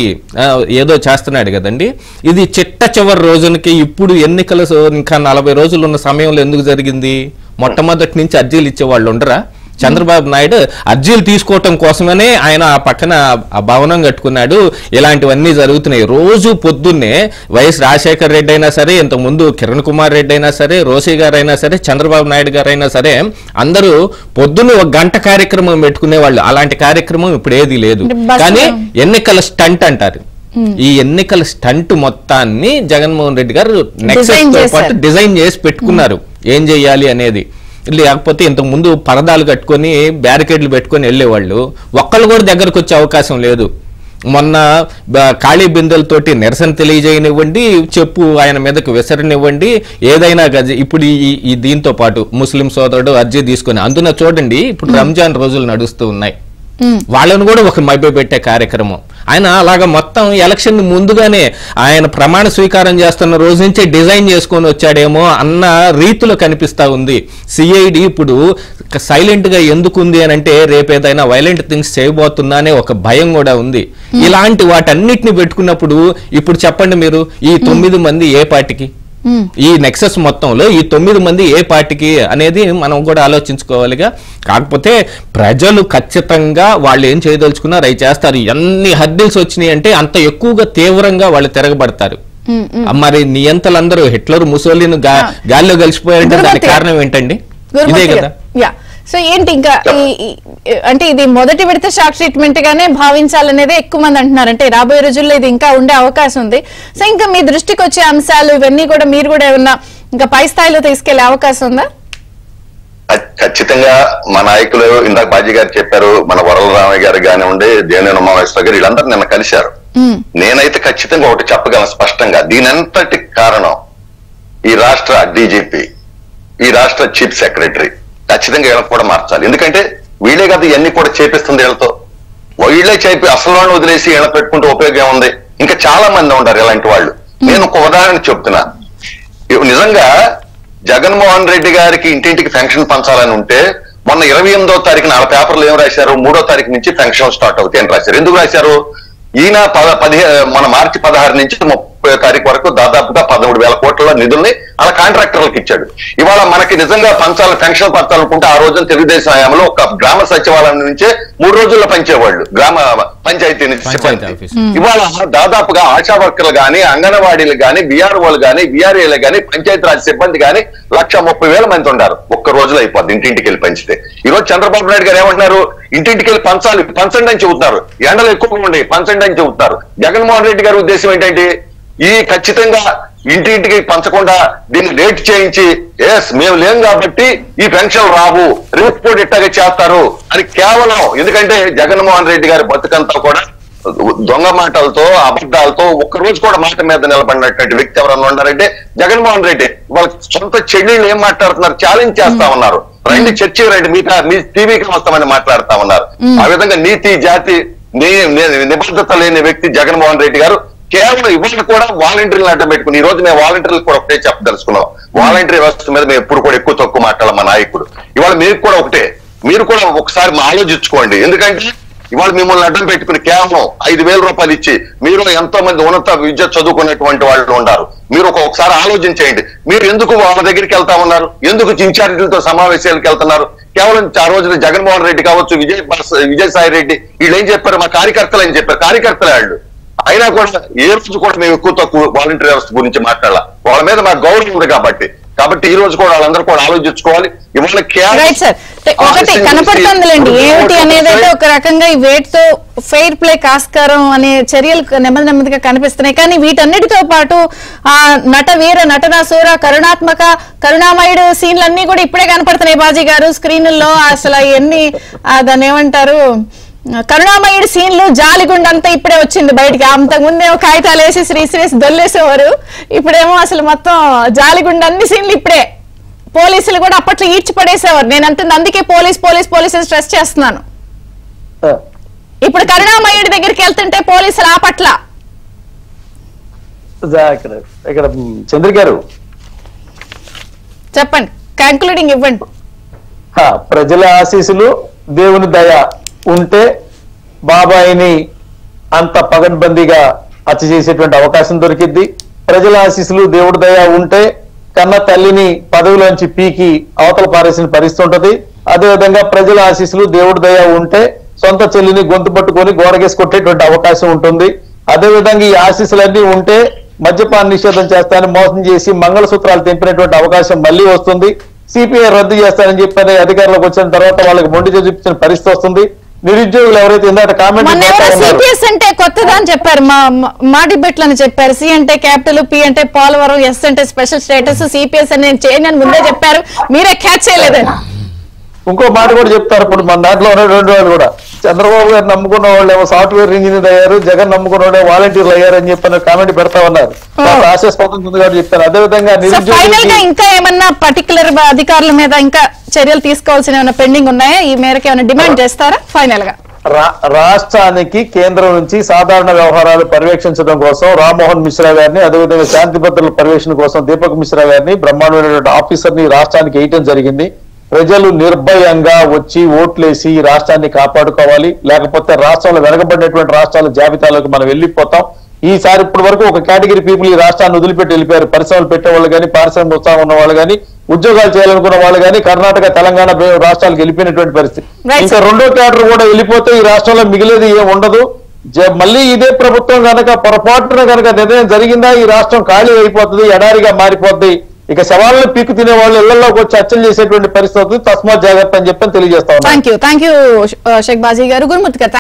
ఏదో చేస్తున్నాడు కదండి. ఇది చిట్ట చివరి రోజునకి ఇప్పుడు ఎన్నికలు ఇంకా నలభై రోజులు ఉన్న సమయంలో ఎందుకు జరిగింది? మొట్టమొదటి నుంచి అర్జీలు ఇచ్చే వాళ్ళు ఉండరా? చంద్రబాబు నాయుడు అర్జీలు తీసుకోవటం కోసమనే ఆయన ఆ పక్కన ఆ భవనం కట్టుకున్నాడు. ఇలాంటివన్నీ జరుగుతున్నాయి. రోజు పొద్దున్నే వైఎస్ రాజశేఖర రెడ్డి అయినా సరే ఇంత ముందు కిరణ్ కుమార్ రెడ్డి అయినా సరే రోసీ గారు అయినా సరే చంద్రబాబు నాయుడు గారు అయినా సరే అందరూ పొద్దున్న ఒక గంట కార్యక్రమం పెట్టుకునే వాళ్ళు అలాంటి కార్యక్రమం ఇప్పుడు ఏది లేదు. కానీ ఎన్నికల స్టంట్ అంటారు. ఈ ఎన్నికల స్టంట్ మొత్తాన్ని జగన్మోహన్ రెడ్డి గారు తో పాటు. డిజైన్ చేసి పెట్టుకున్నారు. ఏం చేయాలి అనేది. లేకపోతే ఇంతకు ముందు పరదాలు కట్టుకొని బ్యారికేడ్లు పెట్టుకొని వెళ్ళేవాళ్ళు. ఒక్కళ్ళు కూడా దగ్గరకు వచ్చే అవకాశం లేదు. మొన్న ఖాళీ బిందెలతోటి నిరసన తెలియజేయనివ్వండి చెప్పు ఆయన మీదకు విసరనివ్వండి. ఏదైనా గది ఇప్పుడు ఈ ఈ దీంతో పాటు ముస్లిం సోదరుడు అర్జీ తీసుకొని అందున చూడండి ఇప్పుడు రంజాన్ రోజులు నడుస్తూ ఉన్నాయి. వాళ్ళను కూడా ఒక మభ్య పెట్టే కార్యక్రమం. ఆయన అలాగా మొత్తం ఎలక్షన్ ముందుగానే ఆయన ప్రమాణ స్వీకారం చేస్తున్న రోజు నుంచే డిజైన్ చేసుకొని వచ్చాడేమో అన్న రీతిలో కనిపిస్తా ఉంది. సిఐడి ఇప్పుడు సైలెంట్గా ఎందుకు ఉంది అని అంటే రేపు ఏదైనా వైలెంట్ థింగ్స్ చేయబోతుందా అనే ఒక భయం కూడా ఉంది. ఇలాంటి వాటన్నిటిని పెట్టుకున్నప్పుడు ఇప్పుడు చెప్పండి మీరు ఈ తొమ్మిది మంది ఏ పార్టీకి? ఈ నెక్సస్ మొత్తంలో ఈ తొమ్మిది మంది ఏ పార్టీకి అనేది మనం కూడా ఆలోచించుకోవాలిగా. కాకపోతే ప్రజలు ఖచ్చితంగా వాళ్ళు ఏం చేయదలుచుకున్నారు? అవి చేస్తారు. ఎన్ని హర్డిల్స్ వచ్చినాయి అంటే అంత ఎక్కువగా తీవ్రంగా వాళ్ళు తిరగబడతారు. మరి నియంతలందరూ హిట్లర్ ముసోలిన్ గాల్లో కలిసిపోయారంటే దానికి. కారణం ఏంటండి? ఇదే కదా. సో ఏంటి ఇంకా అంటే ఇది మొదటి విడత షాక్ ట్రీట్మెంట్ గానే భావించాలనేదే ఎక్కువ మంది అంటున్నారు అంటే రాబోయే రోజుల్లో ఇది ఇంకా ఉండే అవకాశం ఉంది. సో ఇంకా మీ దృష్టికి వచ్చే అంశాలు ఇవన్నీ కూడా మీరు కూడా ఏమన్నా ఇంకా పై స్థాయిలో తీసుకెళ్ళే అవకాశం ఉందా? ఖచ్చితంగా మా నాయకులు ఇందాక బాజీ గారు చెప్పారు మన వరలరామయ్య గారు కానివ్వండి దేవేంద్ర ఉమామేశ్వర గారు వీళ్ళందరూ నిన్న కలిశారు. నేనైతే ఖచ్చితంగా ఒకటి చెప్పగలను స్పష్టంగా దీనంతటి కారణం ఈ రాష్ట్ర డీజీపీ ఈ రాష్ట్ర చీఫ్ సెక్రటరీ ఖచ్చితంగా వీళ్ళకి కూడా మార్చాలి. ఎందుకంటే వీళ్ళే కదా ఇవన్నీ కూడా చేపిస్తుంది వీళ్ళతో. వీళ్ళే చేపి అసలు వాళ్ళని వదిలేసి వీళ్ళ పెట్టుకుంటే ఉపయోగం ఉంది ఇంకా చాలా మంది ఉంటారు ఇలాంటి వాళ్ళు. నేను ఒక ఉదాహరణ చెప్తున్నా. నిజంగా జగన్మోహన్ రెడ్డి గారికి ఇంటింటికి పెన్షన్ పంచాలని ఉంటే మొన్న ఇరవై ఎనిమిదో తారీఖున ఆ పేపర్లు ఏం రాశారు? మూడో తారీఖు నుంచి పెన్షన్ స్టార్ట్ అవుతాయి అని రాశారు. ఎందుకు రాశారు? ఈయన పద పదిహే మన మార్చి పదహారు నుంచి తారీఖు వరకు దాదాపుగా పదమూడు వేల కోట్ల నిధుల్ని అలా కాంట్రాక్టర్లకు ఇచ్చాడు. ఇవాళ మనకి నిజంగా పంచాలి పెన్షన్ పంచాలనుకుంటే ఆ రోజున తెలుగుదేశం హయాంలో ఒక గ్రామ సచివాలయం నుంచే మూడు రోజుల్లో పంచేవాళ్ళు గ్రామ పంచాయతీ నుంచి సిబ్బంది. ఇవాళ దాదాపుగా ఆశా వర్కర్లు గాని అంగన్వాడీలు గాని బీఆర్ఓలు గాని బీఆర్ఏలు గాని పంచాయతీ రాజ్ సిబ్బంది గాని లక్ష ముప్పై వేల మంది ఉన్నారు. ఒక్క రోజులో అయిపోద్ది ఇంటింటికి వెళ్ళి పంచితే. ఈ రోజు చంద్రబాబు నాయుడు గారు ఏమంటున్నారు? ఇంటింటికి వెళ్ళి పంచాలి పంచండి అని చెబుతున్నారు. ఎండలు ఎక్కువగా ఉండి పంచండి అని చెబుతున్నారు. జగన్మోహన్ రెడ్డి గారి ఉద్దేశం ఏంటంటే ఈ ఖచ్చితంగా ఇంటింటికి పంచకుండా దీన్ని రేట్ చేయించి ఎస్ మేము లేం కాబట్టి ఈ పెన్షన్ రావు రేపు ఇట్టగా చేస్తారు. అని కేవలం ఎందుకంటే జగన్మోహన్ రెడ్డి గారి బతుకంతా కూడా దొంగ మాటలతో అబద్ధాలతో ఒక్క రోజు కూడా మాట మీద నిలబడినటువంటి వ్యక్తి ఎవరన్నా ఉన్నారంటే జగన్మోహన్ రెడ్డి. వాళ్ళ సొంత చెల్లెళ్ళు ఏం మాట్లాడుతున్నారు? ఛాలెంజ్ చేస్తా ఉన్నారు. రండి చర్చి రండి. మీ మీ టీవీకి వస్తామని మాట్లాడుతా ఉన్నారు. ఆ విధంగా నీతి జాతి నిబద్ధత లేని వ్యక్తి జగన్మోహన్ రెడ్డి గారు. కేవలం ఇవాళ కూడా వాలంటీర్లు అడ్డం పెట్టుకుని ఈ రోజు మేము వాలంటీర్లు కూడా ఒకటే చెప్పదలుచుకున్నాం. వాలంటీర్ వ్యవస్థ మీద మేము ఎప్పుడు కూడా ఎక్కువ తక్కువ మాట్లాడాలి మా నాయకుడు. ఇవాళ మీకు కూడా ఒకటే. మీరు కూడా ఒకసారి ఆలోచించుకోండి. ఎందుకంటే ఇవాళ మిమ్మల్ని అడ్డం పెట్టుకుని కేవలం ఐదు వేల రూపాయలు ఇచ్చి మీరు ఎంతో మంది ఉన్నత విద్య చదువుకున్నటువంటి వాళ్ళు ఉన్నారు. మీరు ఒక్కొక్కసారి ఒకసారి ఆలోచించేయండి. మీరు ఎందుకు వాళ్ళ దగ్గరికి వెళ్తా ఉన్నారు? ఎందుకు ఇన్ఛార్జీలతో సమావేశాలకు వెళ్తున్నారు? కేవలం ఆ రోజున జగన్మోహన్ రెడ్డి కావచ్చు విజయ్ విజయసాయి రెడ్డి వీళ్ళు ఏం చెప్పారు? మా కార్యకర్తలు అని చెప్పారు? కార్యకర్తలే వాళ్ళు. అయినా కూడా ఏ రోజు కూడా మేము ఎక్కువ తక్కువ వాలంటీర్ వ్యవస్థ గురించి మాట్లాడాల? వాళ్ళ మీద మాకు గౌరవం ఉంది కాబట్టి. కాబట్టి ఈ రోజు కూడా వాళ్ళందరూ కూడా ఆలోచించుకోవాలి. ఇవాళ సార్ ఒకటి కనపడుతుందిలేండి. ఏమిటి అనేది అయితే ఒక రకంగా ఈ వేట్తో ఫెయిర్ ప్లే కాస్కారం అనే చర్యలు నెమ్మది నెమ్మదిగా కనిపిస్తున్నాయి. కానీ వీటన్నిటితో పాటు ఆ నట వీర నటనాసూర కరుణాత్మక కరుణామయుడు సీన్లన్నీ కూడా ఇప్పుడే కనపడుతున్నాయి. బాజీ గారు స్క్రీనుల్లో అసలు ఎన్ని దాన్ని ఏమంటారు? కరుణామయుడి సీన్లు జాలిగుండ అంతా ఇప్పుడే వచ్చింది బయటికి. అంతకుముందు ఏమో కాగితాలు వేసి శ్రీ శ్రీస్ దొల్లేసేవారు. ఇప్పుడేమో అసలు మొత్తం జాలిగుండ అన్ని సీన్లు ఇప్పుడే. పోలీసులు కూడా అప్పట్లో ఈడ్చి పడేసేవారు నేను అంటుంది అందుకే పోలీస్ పోలీస్ పోలీస్ అని స్ట్రెస్ చేస్తున్నాను. ఆ, ఇప్పుడు కరుణామయుడి దగ్గరికి వెళ్తుంటే పోలీసులు ఆపట్ల జా- ఇక్కడ ఇక్కడ మ్, చంద్ర గారు. చెప్పండి. కంక్లూడింగ్ ఇవ్వండి. ఆ, ప్రజల ఆశీస్సులు దేవుని దయ. ఉంటే బాబాయిని అంత పగడ్బందీగా హత్య చేసేటువంటి అవకాశం దొరికిద్ది. ప్రజల ఆశీస్సులు దేవుడి దయ ఉంటే కన్న తల్లిని పదవిలోంచి పీకి అవతల పారేసిన పరిస్థితి ఉంటది. అదేవిధంగా ప్రజల ఆశీస్సులు దేవుడి దయ ఉంటే సొంత చెల్లిని గొంతు పట్టుకొని గోడగేసి కొట్టేటువంటి అవకాశం ఉంటుంది. అదేవిధంగా ఈ ఆశీస్సులన్నీ ఉంటే మద్యపాన నిషేధం చేస్తానని మోసం చేసి మంగళసూత్రాలు తెంపినటువంటి అవకాశం మళ్ళీ వస్తుంది. సిపిఐ రద్దు చేస్తానని చెప్పని అధికారులకు వచ్చిన తర్వాత వాళ్ళకి మొండి చూపించిన పరిస్థితి వస్తుంది. నిరుద్యోగులు ఎవరైతే ఇందాక కామెంట్ అంటే కొత్తదా అని చెప్పారు. మా మా- మా డిబేట్ అని చెప్పారు. సి అంటే క్యాపిటల్ పి అంటే పోలవరం ఎస్ అంటే స్పెషల్ స్టేటస్ సిపిఎస్ అని నేను చేయను అని ముందే చెప్పారు. మీరే క్యాచ్ చేయలేదని. ఇంకో మాట కూడా చెప్తారు. ఇప్పుడు మన దాంట్లో ఉన్నటువంటి వాళ్ళు కూడా. చంద్రబాబు గారు నమ్ముకున్న వాళ్ళు ఏమో సాఫ్ట్వేర్ ఇంజనీర్ అయ్యారు జగన్ నమ్ముకున్న వాళ్ళే వాలంటీర్లు అయ్యారు అని చెప్పి కామెంట్ పెడతా ఉన్నారు చాలా ఆశాస్పదం ఉంది కాబట్టి చెప్తారు అదేవిధంగా సో ఫైనల్గా నిరుద్యోగులకి ఇంకా ఏమన్నా పర్టికులర్ అధికారుల మీద ఇంకా చర్యలు తీసుకోవాల్సిన ఏమైనా పెండింగ్ ఉన్నాయా? ఈ మేరకు ఏమైనా డిమాండ్ చేస్తారా? ఫైనల్గా. రాష్ట్రానికి కేంద్రం నుంచి సాధారణ వ్యవహారాలు పర్యవేక్షించడం కోసం రామ్మోహన్ మిశ్రా గారిని అదేవిధంగా శాంతి భద్రతల పర్యవేక్షణ కోసం దీపక్ మిశ్రా గారిని బ్రహ్మాండమైనటువంటి ఆఫీసర్ని రాష్ట్రానికి వేయటం జరిగింది. ప్రజలు నిర్భయంగా వచ్చి ఓట్లేసి ఈ రాష్ట్రాన్ని కాపాడుకోవాలి. లేకపోతే రాష్ట్రంలో వెనకబడినటువంటి రాష్ట్రాల జాబితాలోకి మనం వెళ్ళిపోతాం. ఈసారి ఇప్పటి వరకు ఒక కేటగిరీ పీపుల్ ఈ రాష్ట్రాన్ని వదిలిపెట్టి వెళ్ళిపోయారు. పరిశ్రమలు పెట్టే వాళ్ళు కానీ పారిశ్రామిక ఉత్సాహం ఉన్న వాళ్ళు కానీ ఉద్యోగాలు చేయాలనుకున్న వాళ్ళు కానీ కర్ణాటక తెలంగాణ రాష్ట్రాలకు వెళ్ళిపోయినటువంటి పరిస్థితి. ఇంకా. రెండో క్యాడర్ కూడా వెళ్ళిపోతే ఈ రాష్ట్రంలో మిగిలేది ఏం ఉండదు. మళ్ళీ ఇదే ప్రభుత్వం కనుక పొరపాటున కనుక నిర్ణయం జరిగిందా ఈ రాష్ట్రం ఖాళీ అయిపోతుంది ఎడారిగా మారిపోద్ది ఇక శవాలను పీకు తినే వాళ్ళు ఇళ్ళలోకి వచ్చి హత్యలు చేసేటువంటి పరిస్థితి అవుతుంది తస్మాత్ జాగ్రత్త అని చెప్పని తెలియజేస్తా ఉన్నాను. Thank you thank you Shaik Baji garu. Gurumurthy garu